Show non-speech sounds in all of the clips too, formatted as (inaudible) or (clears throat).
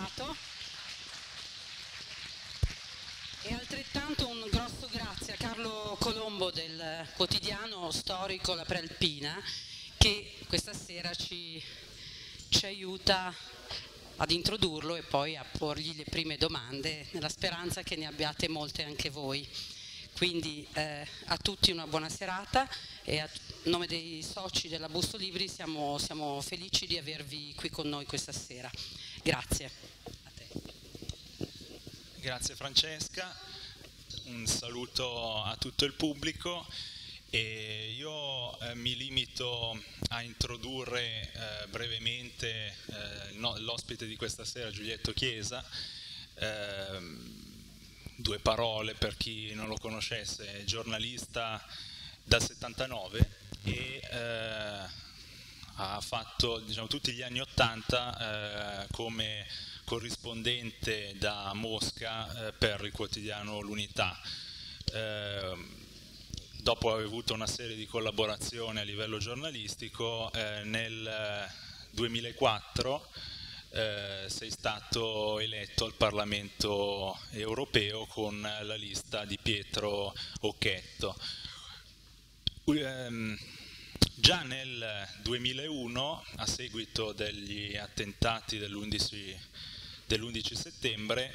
apprezzato. E altrettanto un grosso grazie a Carlo Colombo del quotidiano storico La Prealpina che questa sera ci, ci aiuta ad introdurlo e poi a porgli le prime domande nella speranza che ne abbiate molte anche voi. Quindi eh, a tutti una buona serata e a nome dei soci della Busto Libri siamo, siamo felici di avervi qui con noi questa sera. Grazie. Grazie Francesca, un saluto a tutto il pubblico e io eh, mi limito a introdurre eh, brevemente eh, no, l'ospite di questa sera, Giulietto Chiesa. Ehm, due parole per chi non lo conoscesse, giornalista dal 79 e eh, ha fatto diciamo, tutti gli anni 80 eh, come corrispondente da Mosca eh, per il quotidiano L'Unità. Eh, dopo aver avuto una serie di collaborazioni a livello giornalistico, eh, nel 2004 eh, sei stato eletto al Parlamento europeo con la lista di Pietro Occhetto. Um, già nel 2001, a seguito degli attentati dell'11, dell'11 settembre,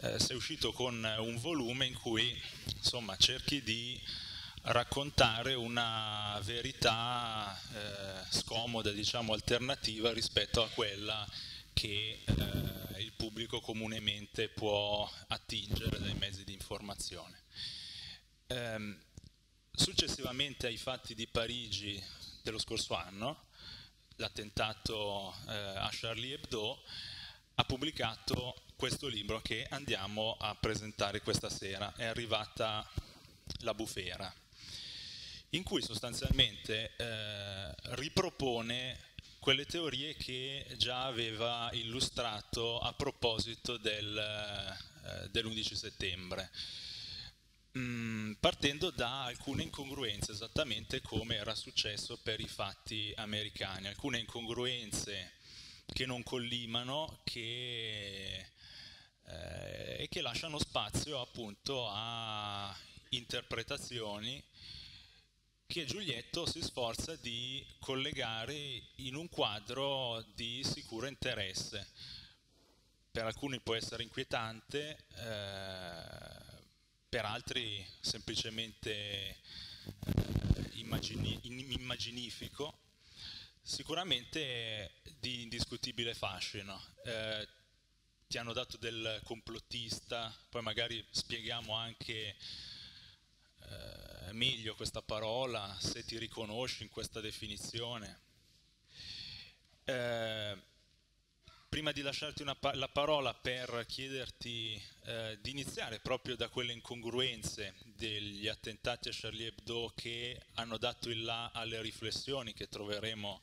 eh, sei uscito con un volume in cui insomma, cerchi di raccontare una verità eh, scomoda, diciamo alternativa rispetto a quella che eh, il pubblico comunemente può attingere dai mezzi di informazione. Eh, successivamente ai fatti di Parigi dello scorso anno, l'attentato eh, a Charlie Hebdo, ha pubblicato questo libro che andiamo a presentare questa sera. È arrivata la bufera in cui sostanzialmente eh, ripropone quelle teorie che già aveva illustrato a proposito del, eh, dell'11 settembre, mm, partendo da alcune incongruenze, esattamente come era successo per i fatti americani, alcune incongruenze che non collimano che, eh, e che lasciano spazio appunto a interpretazioni che Giulietto si sforza di collegare in un quadro di sicuro interesse. Per alcuni può essere inquietante, eh, per altri semplicemente eh, immagini, immaginifico, sicuramente di indiscutibile fascino. Eh, ti hanno dato del complottista, poi magari spieghiamo anche eh, meglio questa parola, se ti riconosci in questa definizione. Eh, prima di lasciarti pa- la parola per chiederti eh, di iniziare proprio da quelle incongruenze degli attentati a Charlie Hebdo che hanno dato il là alle riflessioni che troveremo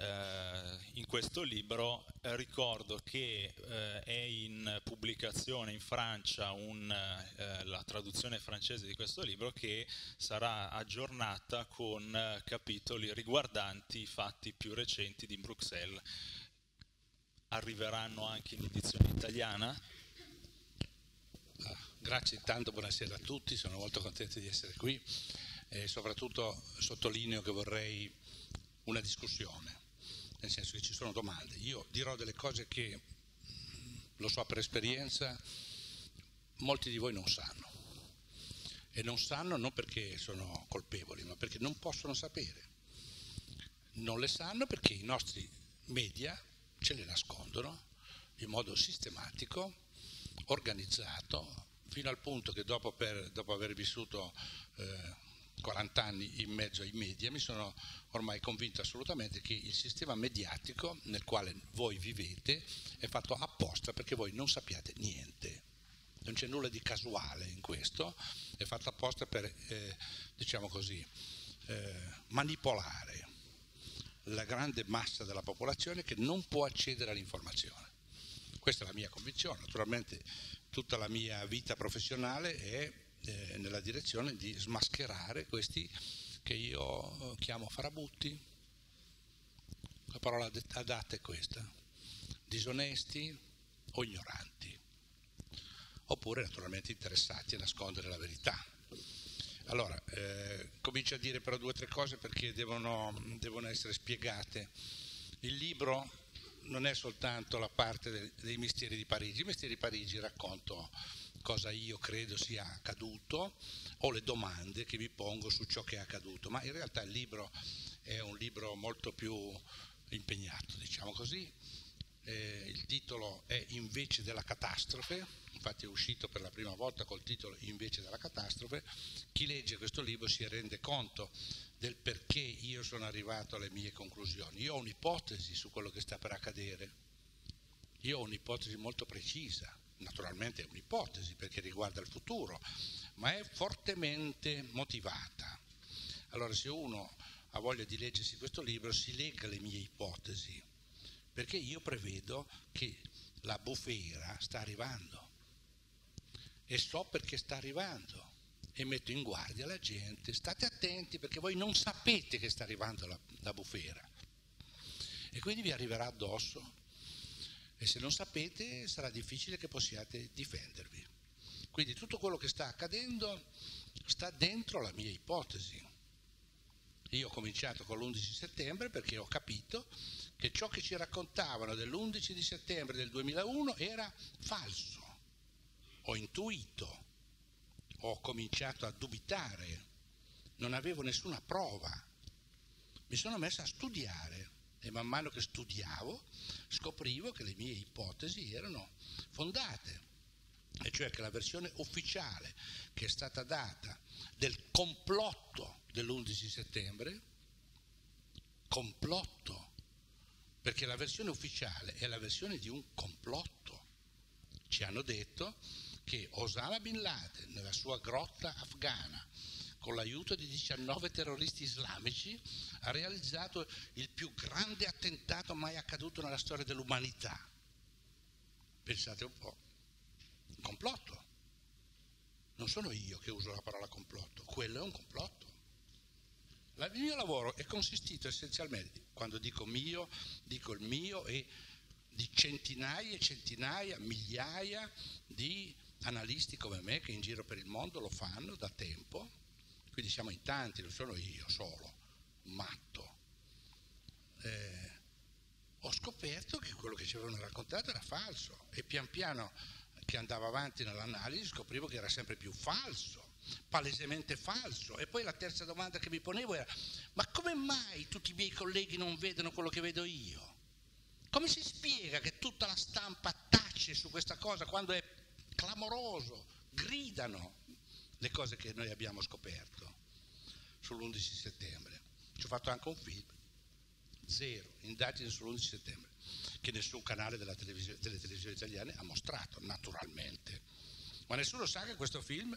eh, in questo libro ricordo che eh, è in pubblicazione in Francia un, eh, la traduzione francese di questo libro che sarà aggiornata con eh, capitoli riguardanti i fatti più recenti di Bruxelles. Arriveranno anche in edizione italiana? Ah, grazie intanto, buonasera a tutti, sono molto contento di essere qui e soprattutto sottolineo che vorrei una discussione nel senso che ci sono domande. Io dirò delle cose che, lo so per esperienza, molti di voi non sanno. E non sanno non perché sono colpevoli, ma perché non possono sapere. Non le sanno perché i nostri media ce le nascondono in modo sistematico, organizzato, fino al punto che dopo, per, dopo aver vissuto eh, 40 anni in mezzo ai media, mi sono ormai convinto assolutamente che il sistema mediatico nel quale voi vivete è fatto apposta perché voi non sappiate niente. Non c'è nulla di casuale in questo, è fatto apposta per, eh, diciamo così, eh, manipolare la grande massa della popolazione che non può accedere all'informazione. Questa è la mia convinzione, naturalmente tutta la mia vita professionale è eh, nella direzione di smascherare questi che io chiamo farabutti. La parola adatta è questa. Disonesti, o ignoranti, oppure naturalmente interessati a nascondere la verità. Allora, eh, comincio a dire però due o tre cose perché devono, devono essere spiegate. Il libro non è soltanto la parte dei, dei misteri di Parigi, i misteri di Parigi racconto cosa io credo sia accaduto o le domande che vi pongo su ciò che è accaduto, ma in realtà il libro è un libro molto più impegnato, diciamo così. Eh, il titolo è Invece della catastrofe, infatti è uscito per la prima volta col titolo Invece della catastrofe. Chi legge questo libro si rende conto del perché io sono arrivato alle mie conclusioni. Io ho un'ipotesi su quello che sta per accadere, io ho un'ipotesi molto precisa, naturalmente è un'ipotesi perché riguarda il futuro, ma è fortemente motivata. Allora se uno ha voglia di leggersi questo libro, si legga le mie ipotesi, perché io prevedo che la bufera sta arrivando. E so perché sta arrivando. E metto in guardia la gente, state attenti perché voi non sapete che sta arrivando la, la bufera. E quindi vi arriverà addosso. E se non sapete sarà difficile che possiate difendervi. Quindi tutto quello che sta accadendo sta dentro la mia ipotesi. Io ho cominciato con l'11 settembre perché ho capito che ciò che ci raccontavano dell'11 di settembre del 2001 era falso. Ho intuito, ho cominciato a dubitare, non avevo nessuna prova. Mi sono messo a studiare e man mano che studiavo scoprivo che le mie ipotesi erano fondate, e cioè che la versione ufficiale che è stata data del complotto dell'11 settembre, complotto, perché la versione ufficiale è la versione di un complotto. Ci hanno detto che Osama Bin Laden nella sua grotta afghana con l'aiuto di 19 terroristi islamici ha realizzato il più grande attentato mai accaduto nella storia dell'umanità. Pensate un po', complotto. Non sono io che uso la parola complotto, quello è un complotto. Il mio lavoro è consistito essenzialmente, quando dico mio, dico il mio e di centinaia e centinaia, migliaia di analisti come me che in giro per il mondo lo fanno da tempo, quindi siamo in tanti, non sono io solo, matto. Eh, ho scoperto che quello che ci avevano raccontato era falso e pian piano che andavo avanti nell'analisi scoprivo che era sempre più falso palesemente falso. E poi la terza domanda che mi ponevo era, ma come mai tutti i miei colleghi non vedono quello che vedo io? Come si spiega che tutta la stampa tace su questa cosa quando è clamoroso, gridano le cose che noi abbiamo scoperto sull'11 settembre? Ci ho fatto anche un film, zero, indagini sull'11 settembre, che nessun canale televisione, delle televisioni italiane ha mostrato, naturalmente. Ma nessuno sa che questo film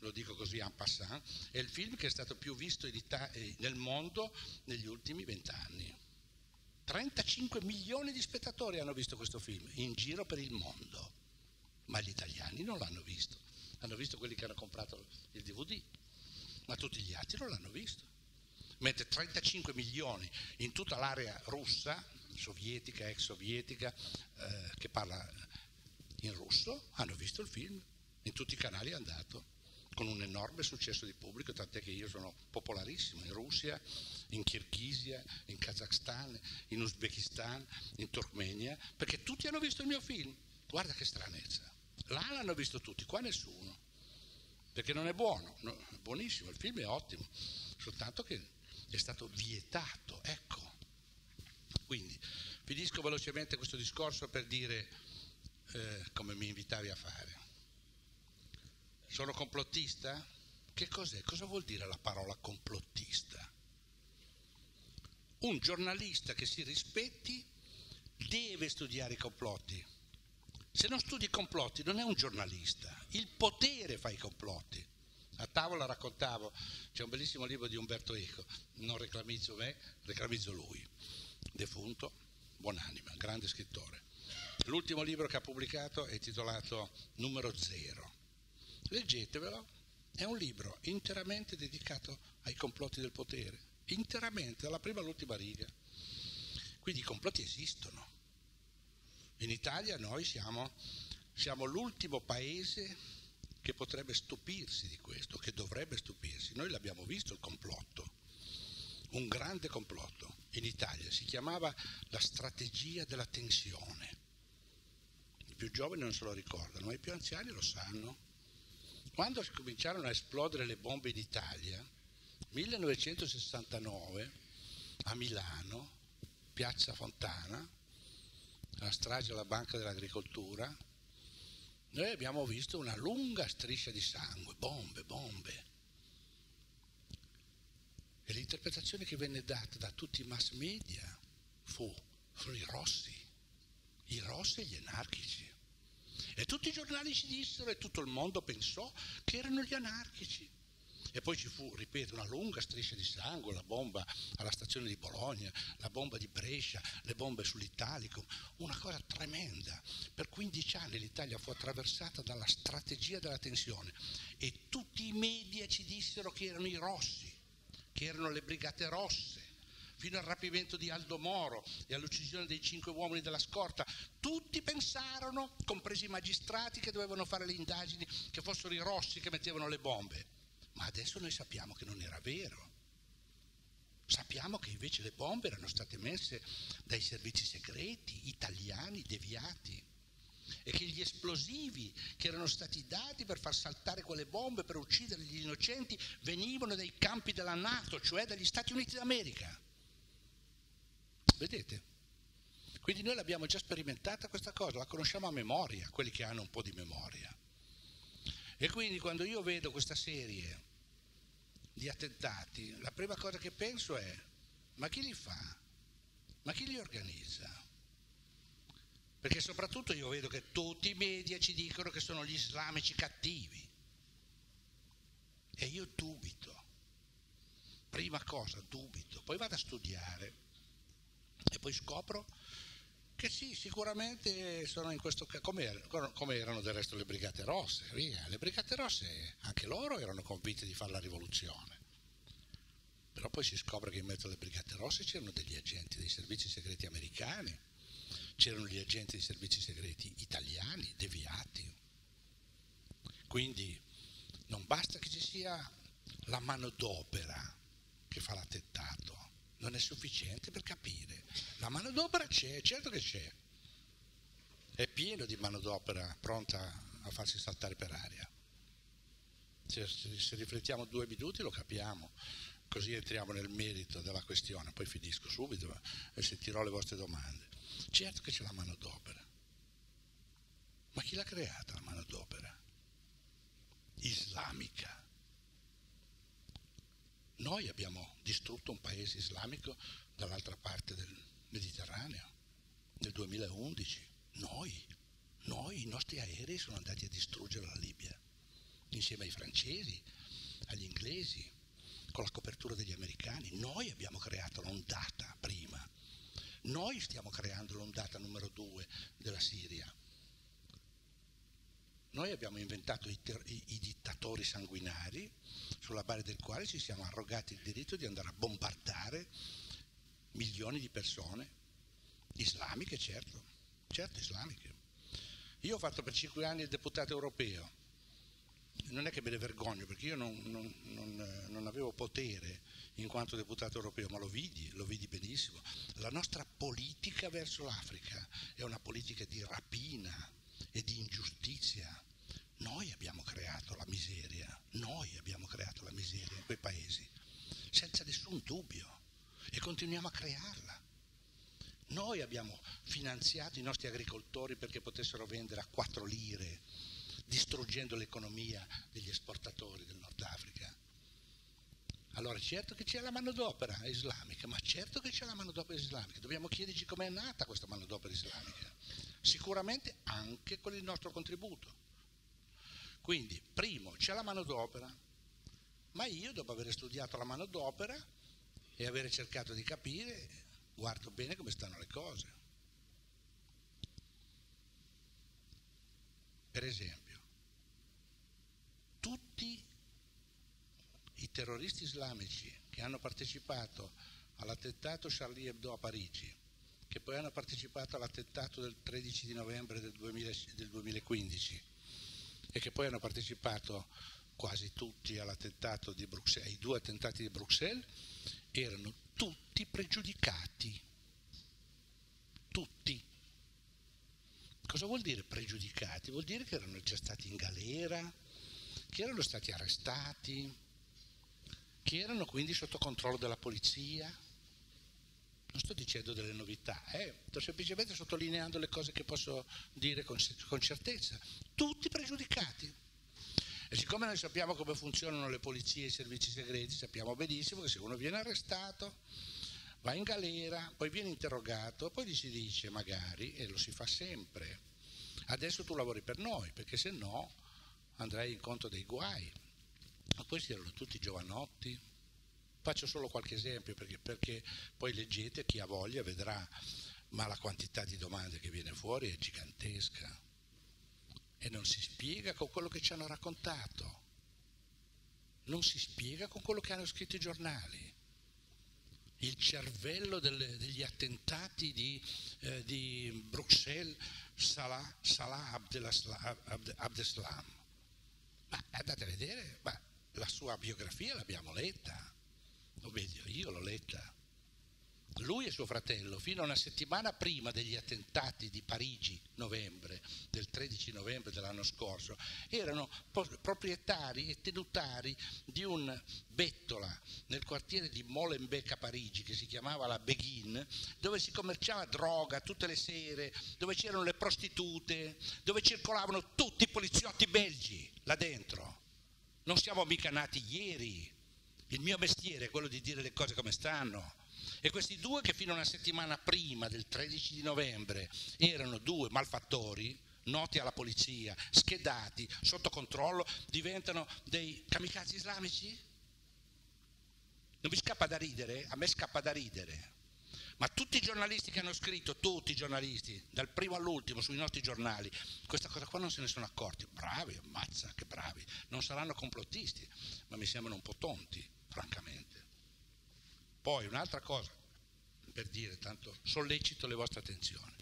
lo dico così en passant, è il film che è stato più visto eh, nel mondo negli ultimi vent'anni. 35 milioni di spettatori hanno visto questo film in giro per il mondo, ma gli italiani non l'hanno visto. Hanno visto quelli che hanno comprato il DVD, ma tutti gli altri non l'hanno visto. Mentre 35 milioni in tutta l'area russa, sovietica, ex sovietica, eh, che parla in russo, hanno visto il film. In tutti i canali è andato con un enorme successo di pubblico, tant'è che io sono popolarissimo in Russia, in Kirghisia, in Kazakhstan, in Uzbekistan, in Turkmenia, perché tutti hanno visto il mio film. Guarda che stranezza. Là l'hanno visto tutti, qua nessuno. Perché non è buono, no, è buonissimo, il film è ottimo, soltanto che è stato vietato, ecco. Quindi finisco velocemente questo discorso per dire eh, come mi invitavi a fare sono complottista? Che cos'è? Cosa vuol dire la parola complottista? Un giornalista che si rispetti deve studiare i complotti. Se non studi i complotti non è un giornalista, il potere fa i complotti. A tavola raccontavo, c'è un bellissimo libro di Umberto Eco, non reclamizzo me, reclamizzo lui, defunto, buonanima, grande scrittore. L'ultimo libro che ha pubblicato è titolato Numero Zero Leggetevelo, è un libro interamente dedicato ai complotti del potere, interamente, dalla prima all'ultima riga. Quindi i complotti esistono. In Italia noi siamo, siamo l'ultimo paese che potrebbe stupirsi di questo, che dovrebbe stupirsi. Noi l'abbiamo visto il complotto, un grande complotto in Italia, si chiamava la strategia della tensione. I più giovani non se lo ricordano, ma i più anziani lo sanno. Quando cominciarono a esplodere le bombe in Italia, 1969 a Milano, Piazza Fontana, la strage alla Banca dell'Agricoltura, noi abbiamo visto una lunga striscia di sangue, bombe, bombe. E l'interpretazione che venne data da tutti i mass media fu, furono i rossi, i rossi e gli anarchici. E tutti i giornali ci dissero e tutto il mondo pensò che erano gli anarchici. E poi ci fu, ripeto, una lunga striscia di sangue, la bomba alla stazione di Bologna, la bomba di Brescia, le bombe sull'Italicum, una cosa tremenda. Per 15 anni l'Italia fu attraversata dalla strategia della tensione e tutti i media ci dissero che erano i rossi, che erano le brigate rosse fino al rapimento di Aldo Moro e all'uccisione dei cinque uomini della scorta, tutti pensarono, compresi i magistrati che dovevano fare le indagini, che fossero i rossi che mettevano le bombe. Ma adesso noi sappiamo che non era vero. Sappiamo che invece le bombe erano state messe dai servizi segreti italiani deviati e che gli esplosivi che erano stati dati per far saltare quelle bombe, per uccidere gli innocenti, venivano dai campi della Nato, cioè dagli Stati Uniti d'America. Vedete? Quindi noi l'abbiamo già sperimentata questa cosa, la conosciamo a memoria, quelli che hanno un po' di memoria. E quindi quando io vedo questa serie di attentati, la prima cosa che penso è, ma chi li fa? Ma chi li organizza? Perché soprattutto io vedo che tutti i media ci dicono che sono gli islamici cattivi. E io dubito. Prima cosa, dubito. Poi vado a studiare e poi scopro che sì, sicuramente sono in questo caso, come, come, erano del resto le Brigate Rosse, via. Le Brigate Rosse, anche loro erano convinte di fare la rivoluzione. Però poi si scopre che in mezzo alle Brigate Rosse c'erano degli agenti dei servizi segreti americani, c'erano gli agenti dei servizi segreti italiani, deviati. Quindi non basta che ci sia la manodopera che fa l'attentato, non è sufficiente per capire. La manodopera c'è, certo che c'è. È pieno di manodopera pronta a farsi saltare per aria. Se, se riflettiamo due minuti lo capiamo, così entriamo nel merito della questione, poi finisco subito e sentirò le vostre domande. Certo che c'è la manodopera, ma chi l'ha creata la manodopera? Islamica. Noi abbiamo distrutto un paese islamico dall'altra parte del Mediterraneo nel 2011. Noi, noi, i nostri aerei sono andati a distruggere la Libia insieme ai francesi, agli inglesi, con la copertura degli americani. Noi abbiamo creato l'ondata prima. Noi stiamo creando l'ondata numero due della Siria. Noi abbiamo inventato i, i, i, dittatori sanguinari sulla base del quale ci siamo arrogati il diritto di andare a bombardare milioni di persone, islamiche certo, certo islamiche. Io ho fatto per cinque anni il deputato europeo, non è che me ne vergogno perché io non, non, non, non, avevo potere in quanto deputato europeo, ma lo vidi, lo vidi benissimo. La nostra politica verso l'Africa è una politica di rapina e di ingiustizia noi abbiamo creato la miseria, noi abbiamo creato la miseria in quei paesi, senza nessun dubbio, e continuiamo a crearla. Noi abbiamo finanziato i nostri agricoltori perché potessero vendere a 4 lire, distruggendo l'economia degli esportatori del Nord Africa. Allora certo che c'è la manodopera islamica, ma certo che c'è la manodopera islamica. Dobbiamo chiederci com'è nata questa manodopera islamica. Sicuramente anche con il nostro contributo. Quindi, primo, c'è la manodopera, ma io dopo aver studiato la manodopera e aver cercato di capire, guardo bene come stanno le cose. Per esempio, tutti i terroristi islamici che hanno partecipato all'attentato Charlie Hebdo a Parigi che poi hanno partecipato all'attentato del 13 di novembre del, 2000, del 2015 e che poi hanno partecipato quasi tutti all'attentato di Bruxelles, ai due attentati di Bruxelles, erano tutti pregiudicati. Tutti. Cosa vuol dire pregiudicati? Vuol dire che erano già stati in galera, che erano stati arrestati, che erano quindi sotto controllo della polizia. Non sto dicendo delle novità, eh? sto semplicemente sottolineando le cose che posso dire con, con certezza. Tutti pregiudicati. E siccome noi sappiamo come funzionano le polizie e i servizi segreti, sappiamo benissimo che se uno viene arrestato, va in galera, poi viene interrogato, poi gli si dice magari, e lo si fa sempre, adesso tu lavori per noi, perché se no andrai incontro dei guai. Ma si erano tutti giovanotti. Faccio solo qualche esempio perché, perché poi leggete, chi ha voglia vedrà, ma la quantità di domande che viene fuori è gigantesca e non si spiega con quello che ci hanno raccontato, non si spiega con quello che hanno scritto i giornali. Il cervello delle, degli attentati di, eh, di Bruxelles, Salah, Salah Abdeslam. Ma andate a vedere, ma la sua biografia l'abbiamo letta, o meglio, io l'ho letta. Lui e suo fratello, fino a una settimana prima degli attentati di Parigi, novembre, del 13 novembre dell'anno scorso, erano proprietari e tenutari di un bettola nel quartiere di Molenbeek a Parigi, che si chiamava la Beghin, dove si commerciava droga tutte le sere, dove c'erano le prostitute, dove circolavano tutti i poliziotti belgi là dentro. Non siamo mica nati ieri. Il mio mestiere è quello di dire le cose come stanno. E questi due che fino a una settimana prima del 13 di novembre erano due malfattori, noti alla polizia, schedati, sotto controllo, diventano dei kamikaze islamici? Non vi scappa da ridere? A me scappa da ridere. Ma tutti i giornalisti che hanno scritto, tutti i giornalisti, dal primo all'ultimo sui nostri giornali, questa cosa qua non se ne sono accorti. Bravi, ammazza, che bravi. Non saranno complottisti, ma mi sembrano un po' tonti, francamente. Poi un'altra cosa, per dire, tanto sollecito le vostre attenzioni.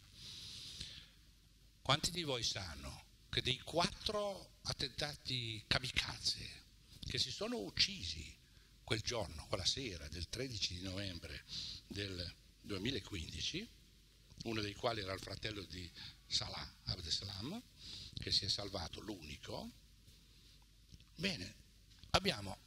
Quanti di voi sanno che dei quattro attentati kamikaze che si sono uccisi quel giorno, quella sera del 13 di novembre del 2015, uno dei quali era il fratello di Salah Abdeslam, che si è salvato, l'unico. Bene, abbiamo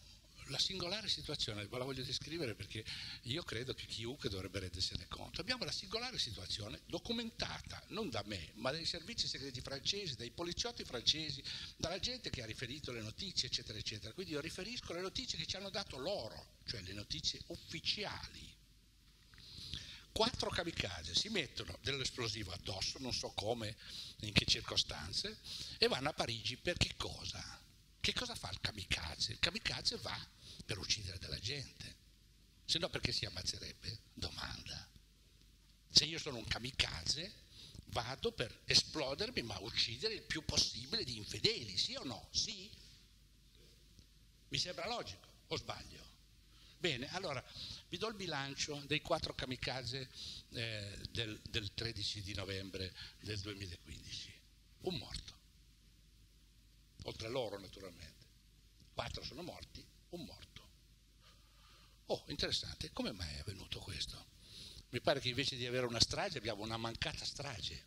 la singolare situazione, ve la voglio descrivere perché io credo che chiunque dovrebbe rendersene conto. Abbiamo la singolare situazione documentata non da me, ma dai servizi segreti francesi, dai poliziotti francesi, dalla gente che ha riferito le notizie, eccetera, eccetera. Quindi io riferisco le notizie che ci hanno dato loro, cioè le notizie ufficiali. Quattro kamikaze si mettono dell'esplosivo addosso, non so come, in che circostanze, e vanno a Parigi per che cosa? Che cosa fa il kamikaze? Il kamikaze va per uccidere della gente. Se no perché si ammazzerebbe? Domanda. Se io sono un kamikaze, vado per esplodermi ma uccidere il più possibile di infedeli, sì o no? Sì? Mi sembra logico o sbaglio? Bene, allora vi do il bilancio dei quattro kamikaze eh, del, del 13 di novembre del 2015. Un morto, oltre loro naturalmente. Quattro sono morti, un morto. Oh, interessante, come mai è avvenuto questo? Mi pare che invece di avere una strage abbiamo una mancata strage,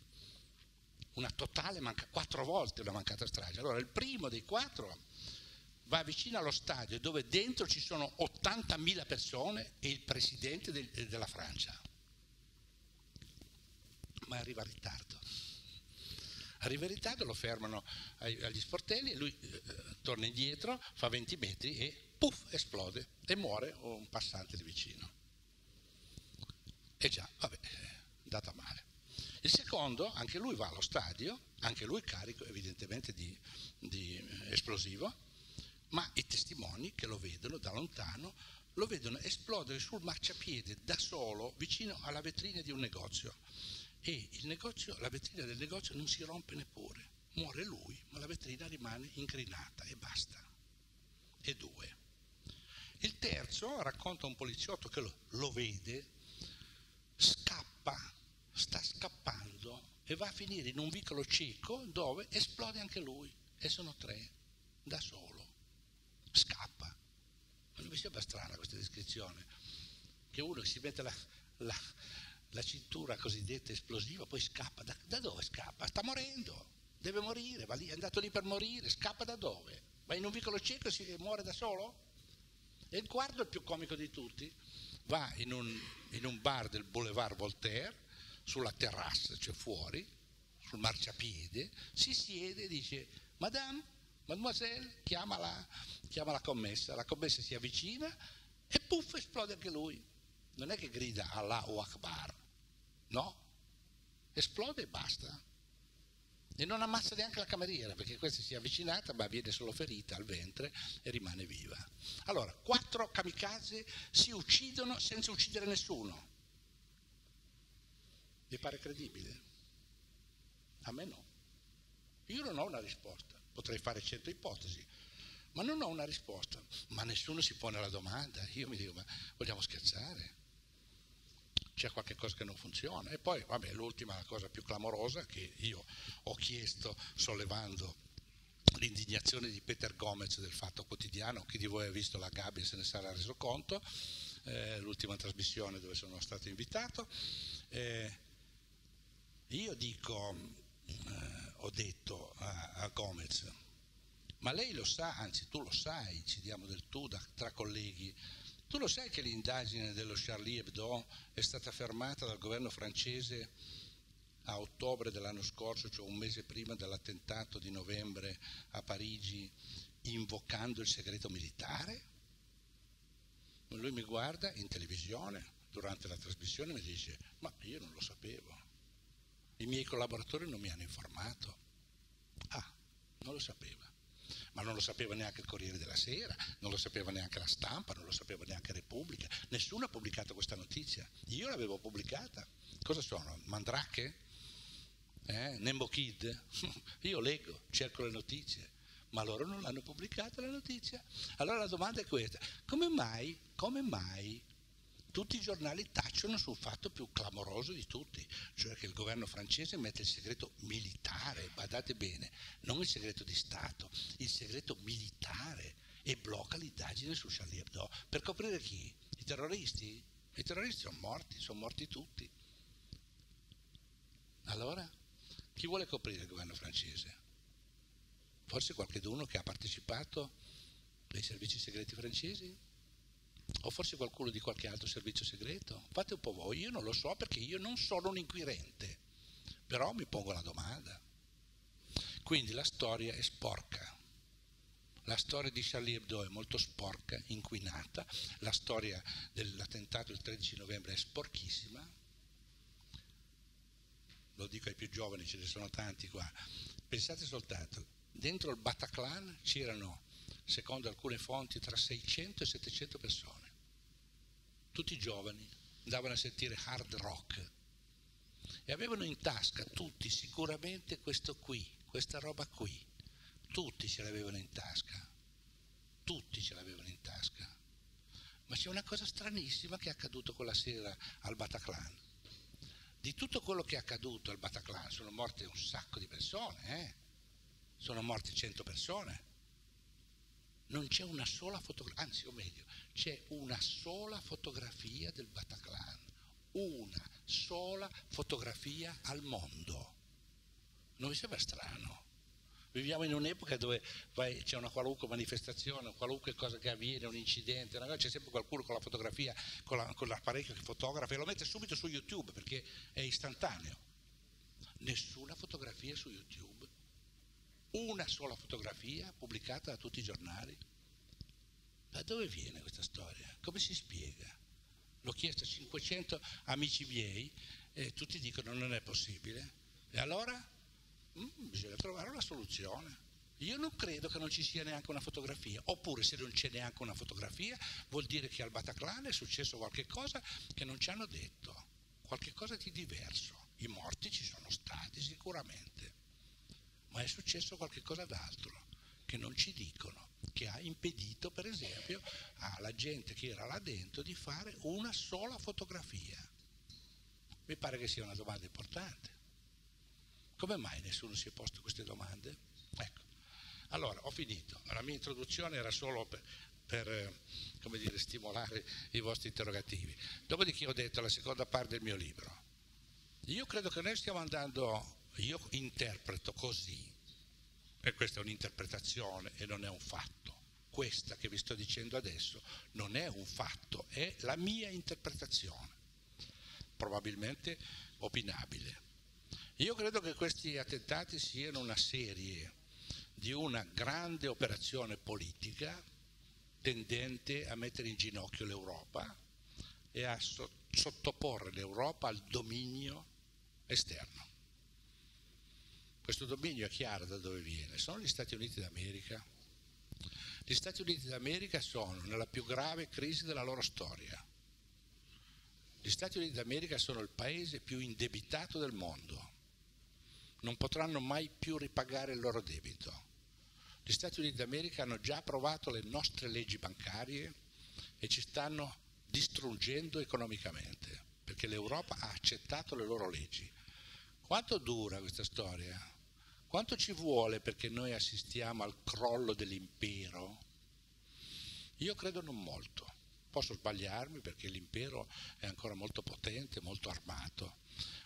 una totale mancata, quattro volte una mancata strage. Allora il primo dei quattro va vicino allo stadio dove dentro ci sono 80.000 persone e il presidente del, della Francia. Ma arriva in ritardo. Arriva in ritardo, lo fermano agli sportelli lui eh, torna indietro, fa 20 metri e puff, esplode e muore un passante di vicino. E già, vabbè, andata male. Il secondo, anche lui va allo stadio, anche lui carico evidentemente di, di eh, esplosivo, ma i testimoni che lo vedono da lontano lo vedono esplodere sul marciapiede da solo vicino alla vetrina di un negozio e negozio, la vetrina del negozio non si rompe neppure, muore lui, ma la vetrina rimane incrinata e basta. E due. Il terzo racconta un poliziotto che lo, lo vede, scappa sta scappando e va a finire in un vicolo cieco dove esplode anche lui e sono tre, da solo. Scappa. Non mi sembra strana questa descrizione? Che uno si mette la, la, la cintura cosiddetta esplosiva, poi scappa. Da, da, dove scappa? Sta morendo, deve morire, lì, è andato lì per morire, scappa da dove? Va in un vicolo cieco e si muore da solo? E il quarto, il più comico di tutti, va in un, in un bar del Boulevard Voltaire, sulla terrazza, cioè fuori, sul marciapiede, si siede e dice, Madame, Mademoiselle, chiama la, chiama la commessa, la commessa si avvicina e puff, esplode anche lui. Non è che grida Allahu Akbar, no, esplode e basta. E non ammazza neanche la cameriera perché questa si è avvicinata ma viene solo ferita al ventre e rimane viva. Allora, quattro kamikaze si uccidono senza uccidere nessuno. Vi pare credibile? A me no. Io non ho una risposta, potrei fare cento ipotesi, ma non ho una risposta. Ma nessuno si pone la domanda. Io mi dico, ma vogliamo scherzare? C'è qualche cosa che non funziona. E poi, vabbè, l'ultima cosa più clamorosa che io ho chiesto sollevando l'indignazione di Peter Gomez del Fatto Quotidiano, chi di voi ha visto la gabbia se ne sarà reso conto, eh, l'ultima trasmissione dove sono stato invitato. Eh, io dico, eh, ho detto a, a Gomez, ma lei lo sa, anzi tu lo sai, ci diamo del tu da, tra colleghi, tu lo sai che l'indagine dello Charlie Hebdo è stata fermata dal governo francese a ottobre dell'anno scorso, cioè un mese prima dell'attentato di novembre a Parigi, invocando il segreto militare? Lui mi guarda in televisione durante la trasmissione e mi dice, ma io non lo sapevo, i miei collaboratori non mi hanno informato. Ah, non lo sapeva ma non lo sapeva neanche il Corriere della Sera, non lo sapeva neanche la stampa, non lo sapeva neanche Repubblica, nessuno ha pubblicato questa notizia, io l'avevo pubblicata. Cosa sono? Mandrache? Eh? Nembo Kid? (laughs) io leggo, cerco le notizie, ma loro non hanno pubblicata la notizia. Allora la domanda è questa, come mai, come mai tutti i giornali tacciono sul fatto più clamoroso di tutti, cioè che il governo francese mette il segreto militare, badate bene, non il segreto di Stato, il segreto militare e blocca l'indagine su Charlie Hebdo. Per coprire chi? I terroristi? I terroristi sono morti, sono morti tutti. Allora, chi vuole coprire il governo francese? Forse qualcuno che ha partecipato ai servizi segreti francesi? O forse qualcuno di qualche altro servizio segreto? Fate un po' voi, io non lo so perché io non sono un inquirente, però mi pongo la domanda. Quindi la storia è sporca. La storia di Charlie Hebdo è molto sporca, inquinata, la storia dell'attentato del 13 novembre è sporchissima. Lo dico ai più giovani, ce ne sono tanti qua. Pensate soltanto, dentro il Bataclan c'erano secondo alcune fonti, tra 600 e 700 persone. Tutti giovani, andavano a sentire hard rock e avevano in tasca tutti sicuramente questo qui, questa roba qui. Tutti ce l'avevano in tasca, tutti ce l'avevano in tasca. Ma c'è una cosa stranissima che è accaduto quella sera al Bataclan. Di tutto quello che è accaduto al Bataclan sono morte un sacco di persone, eh? sono morte 100 persone non c'è una sola fotografia, anzi o meglio, c'è una sola fotografia del Bataclan, una sola fotografia al mondo. Non vi sembra strano? Viviamo in un'epoca dove vai, c'è una qualunque manifestazione, qualunque cosa che avviene, un incidente, c'è sempre qualcuno con la fotografia, con, la, con l'apparecchio che fotografa e lo mette subito su YouTube perché è istantaneo. Nessuna fotografia su YouTube una sola fotografia pubblicata da tutti i giornali. Da dove viene questa storia? Come si spiega? L'ho chiesto a 500 amici miei e tutti dicono non è possibile. E allora mm, bisogna trovare una soluzione. Io non credo che non ci sia neanche una fotografia, oppure se non c'è neanche una fotografia vuol dire che al Bataclan è successo qualche cosa che non ci hanno detto, qualche cosa di diverso. I morti ci sono stati sicuramente, ma è successo qualcosa d'altro che non ci dicono, che ha impedito per esempio alla gente che era là dentro di fare una sola fotografia. Mi pare che sia una domanda importante. Come mai nessuno si è posto queste domande? Ecco, allora ho finito. La mia introduzione era solo per, per eh, dire, stimolare i vostri interrogativi. Dopodiché ho detto la seconda parte del mio libro. Io credo che noi stiamo andando, io interpreto così, e questa è un'interpretazione e non è un fatto. Questa che vi sto dicendo adesso non è un fatto, è la mia interpretazione, probabilmente opinabile. Io credo che questi attentati siano una serie di una grande operazione politica tendente a mettere in ginocchio l'Europa e a sottoporre l'Europa al dominio esterno. Questo dominio è chiaro da dove viene, sono gli Stati Uniti d'America. Gli Stati Uniti d'America sono nella più grave crisi della loro storia. Gli Stati Uniti d'America sono il paese più indebitato del mondo. Non potranno mai più ripagare il loro debito. Gli Stati Uniti d'America hanno già approvato le nostre leggi bancarie e ci stanno distruggendo economicamente perché l'Europa ha accettato le loro leggi. Quanto dura questa storia? Quanto ci vuole perché noi assistiamo al crollo dell'impero? Io credo non molto. Posso sbagliarmi perché l'impero è ancora molto potente, molto armato,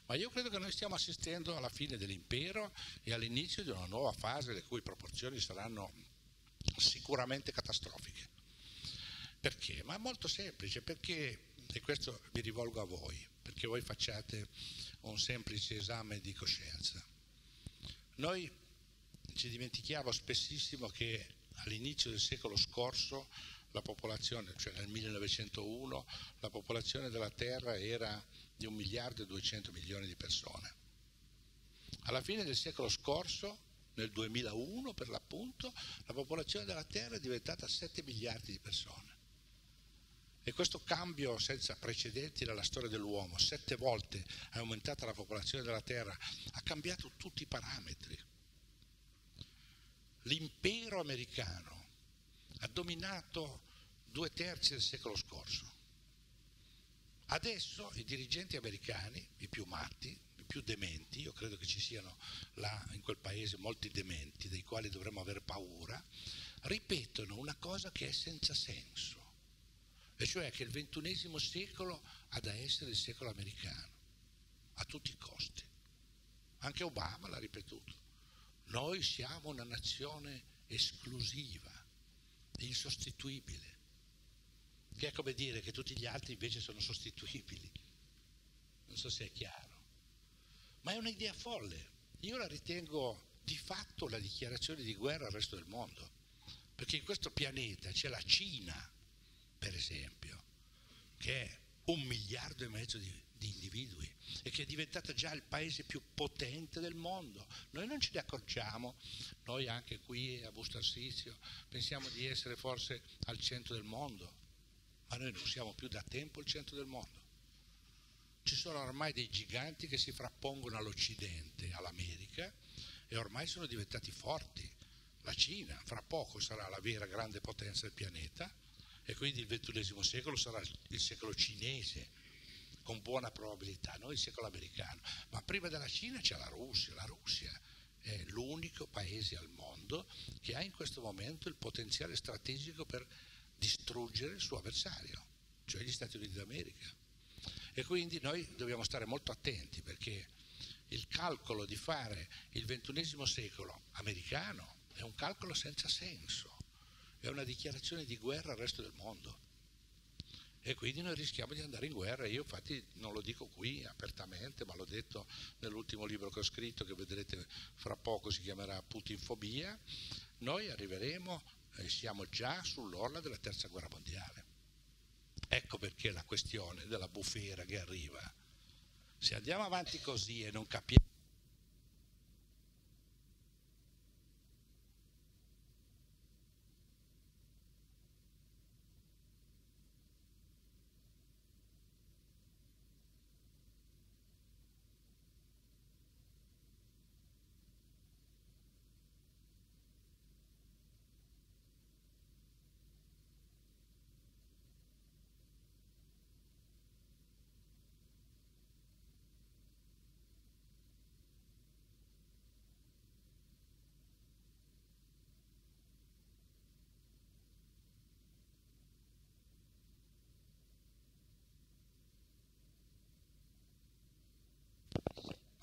ma io credo che noi stiamo assistendo alla fine dell'impero e all'inizio di una nuova fase le cui proporzioni saranno sicuramente catastrofiche. Perché? Ma è molto semplice, perché, e questo mi rivolgo a voi, perché voi facciate un semplice esame di coscienza. Noi ci dimentichiamo spessissimo che all'inizio del secolo scorso la popolazione, cioè nel 1901, la popolazione della Terra era di un miliardo e 200 milioni di persone. Alla fine del secolo scorso, nel 2001 per l'appunto, la popolazione della Terra è diventata 7 miliardi di persone. E questo cambio senza precedenti nella storia dell'uomo, sette volte è aumentata la popolazione della Terra, ha cambiato tutti i parametri. L'impero americano ha dominato due terzi del secolo scorso. Adesso i dirigenti americani, i più matti, i più dementi, io credo che ci siano là in quel paese molti dementi dei quali dovremmo avere paura, ripetono una cosa che è senza senso e cioè che il ventunesimo secolo ha da essere il secolo americano, a tutti i costi. Anche Obama l'ha ripetuto. Noi siamo una nazione esclusiva, insostituibile, che è come dire che tutti gli altri invece sono sostituibili. Non so se è chiaro. Ma è un'idea folle. Io la ritengo di fatto la dichiarazione di guerra al resto del mondo, perché in questo pianeta c'è la Cina per esempio, che è un miliardo e mezzo di, di, individui e che è diventata già il paese più potente del mondo. Noi non ce ne accorgiamo, noi anche qui a Busto Arsizio pensiamo di essere forse al centro del mondo, ma noi non siamo più da tempo il centro del mondo. Ci sono ormai dei giganti che si frappongono all'Occidente, all'America, e ormai sono diventati forti. La Cina fra poco sarà la vera grande potenza del pianeta e quindi il ventunesimo secolo sarà il secolo cinese con buona probabilità, non il secolo americano. Ma prima della Cina c'è la Russia, la Russia è l'unico paese al mondo che ha in questo momento il potenziale strategico per distruggere il suo avversario, cioè gli Stati Uniti d'America. E quindi noi dobbiamo stare molto attenti perché il calcolo di fare il ventunesimo secolo americano è un calcolo senza senso è una dichiarazione di guerra al resto del mondo. E quindi noi rischiamo di andare in guerra. Io infatti non lo dico qui apertamente, ma l'ho detto nell'ultimo libro che ho scritto, che vedrete fra poco, si chiamerà Putinfobia. Noi arriveremo e siamo già sull'orla della terza guerra mondiale. Ecco perché la questione della bufera che arriva. Se andiamo avanti così e non capiamo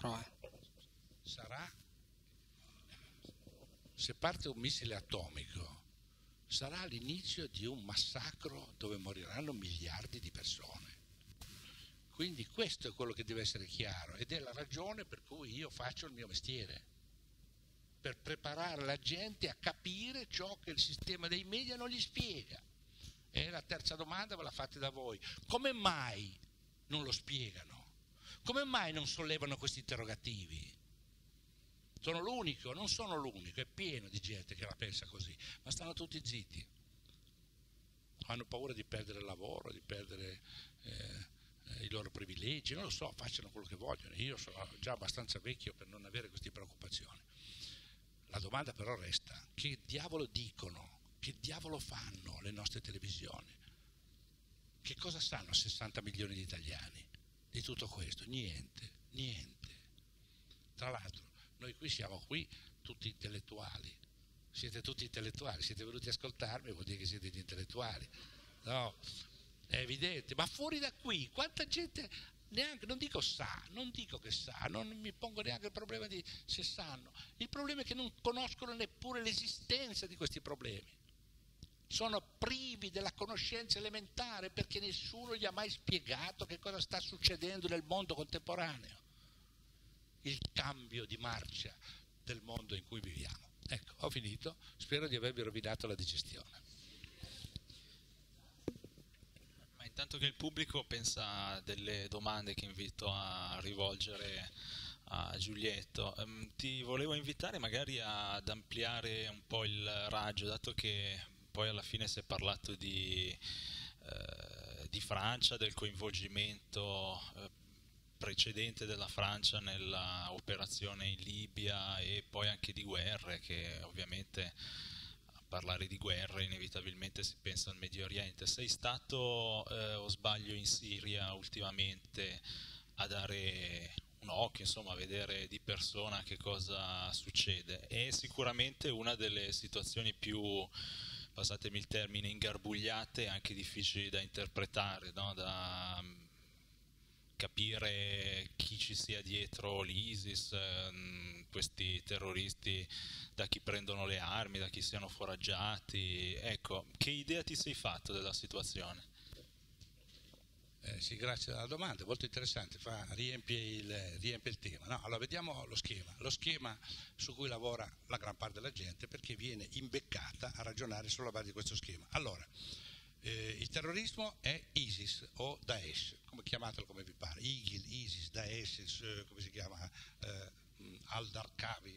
Prova. Sarà, se parte un missile atomico, sarà l'inizio di un massacro dove moriranno miliardi di persone. Quindi questo è quello che deve essere chiaro ed è la ragione per cui io faccio il mio mestiere, per preparare la gente a capire ciò che il sistema dei media non gli spiega. E la terza domanda ve la fate da voi. Come mai non lo spiegano? Come mai non sollevano questi interrogativi? Sono l'unico, non sono l'unico, è pieno di gente che la pensa così, ma stanno tutti zitti. Hanno paura di perdere il lavoro, di perdere eh, i loro privilegi, non lo so, facciano quello che vogliono. Io sono già abbastanza vecchio per non avere queste preoccupazioni. La domanda però resta, che diavolo dicono, che diavolo fanno le nostre televisioni? Che cosa sanno 60 milioni di italiani di tutto questo? Niente, niente. Tra l'altro, noi qui siamo qui tutti intellettuali, siete tutti intellettuali, siete venuti a ascoltarmi, vuol dire che siete intellettuali. No, è evidente, ma fuori da qui, quanta gente neanche, non dico sa, non dico che sa, non mi pongo neanche il problema di se sanno, il problema è che non conoscono neppure l'esistenza di questi problemi. Sono privi della conoscenza elementare perché nessuno gli ha mai spiegato che cosa sta succedendo nel mondo contemporaneo il cambio di marcia del mondo in cui viviamo. Ecco, ho finito, spero di avervi rovinato la digestione. Ma intanto che il pubblico pensa a delle domande che invito a rivolgere a Giulietto, ehm, ti volevo invitare magari ad ampliare un po' il raggio, dato che poi alla fine si è parlato di, eh, di Francia, del coinvolgimento eh, precedente della Francia nella operazione in Libia e poi anche di guerre che ovviamente a parlare di guerre inevitabilmente si pensa al Medio Oriente. Sei stato eh, o sbaglio in Siria ultimamente a dare un occhio, insomma, a vedere di persona che cosa succede. È sicuramente una delle situazioni più passatemi il termine, ingarbugliate anche difficili da interpretare, no? da capire chi ci sia dietro l'ISIS, ehm, questi terroristi, da chi prendono le armi, da chi siano foraggiati. Ecco, che idea ti sei fatto della situazione? Eh, sì, grazie alla domanda, molto interessante, fa, riempie, il, riempie, il, tema. No, allora vediamo lo schema, lo schema su cui lavora la gran parte della gente perché viene imbeccata a ragionare sulla base di questo schema. Allora, eh, il terrorismo è ISIS o Daesh, come chiamatelo come vi pare, IGIL, ISIS, Daesh, eh, come si chiama, eh, Al-Darkawi,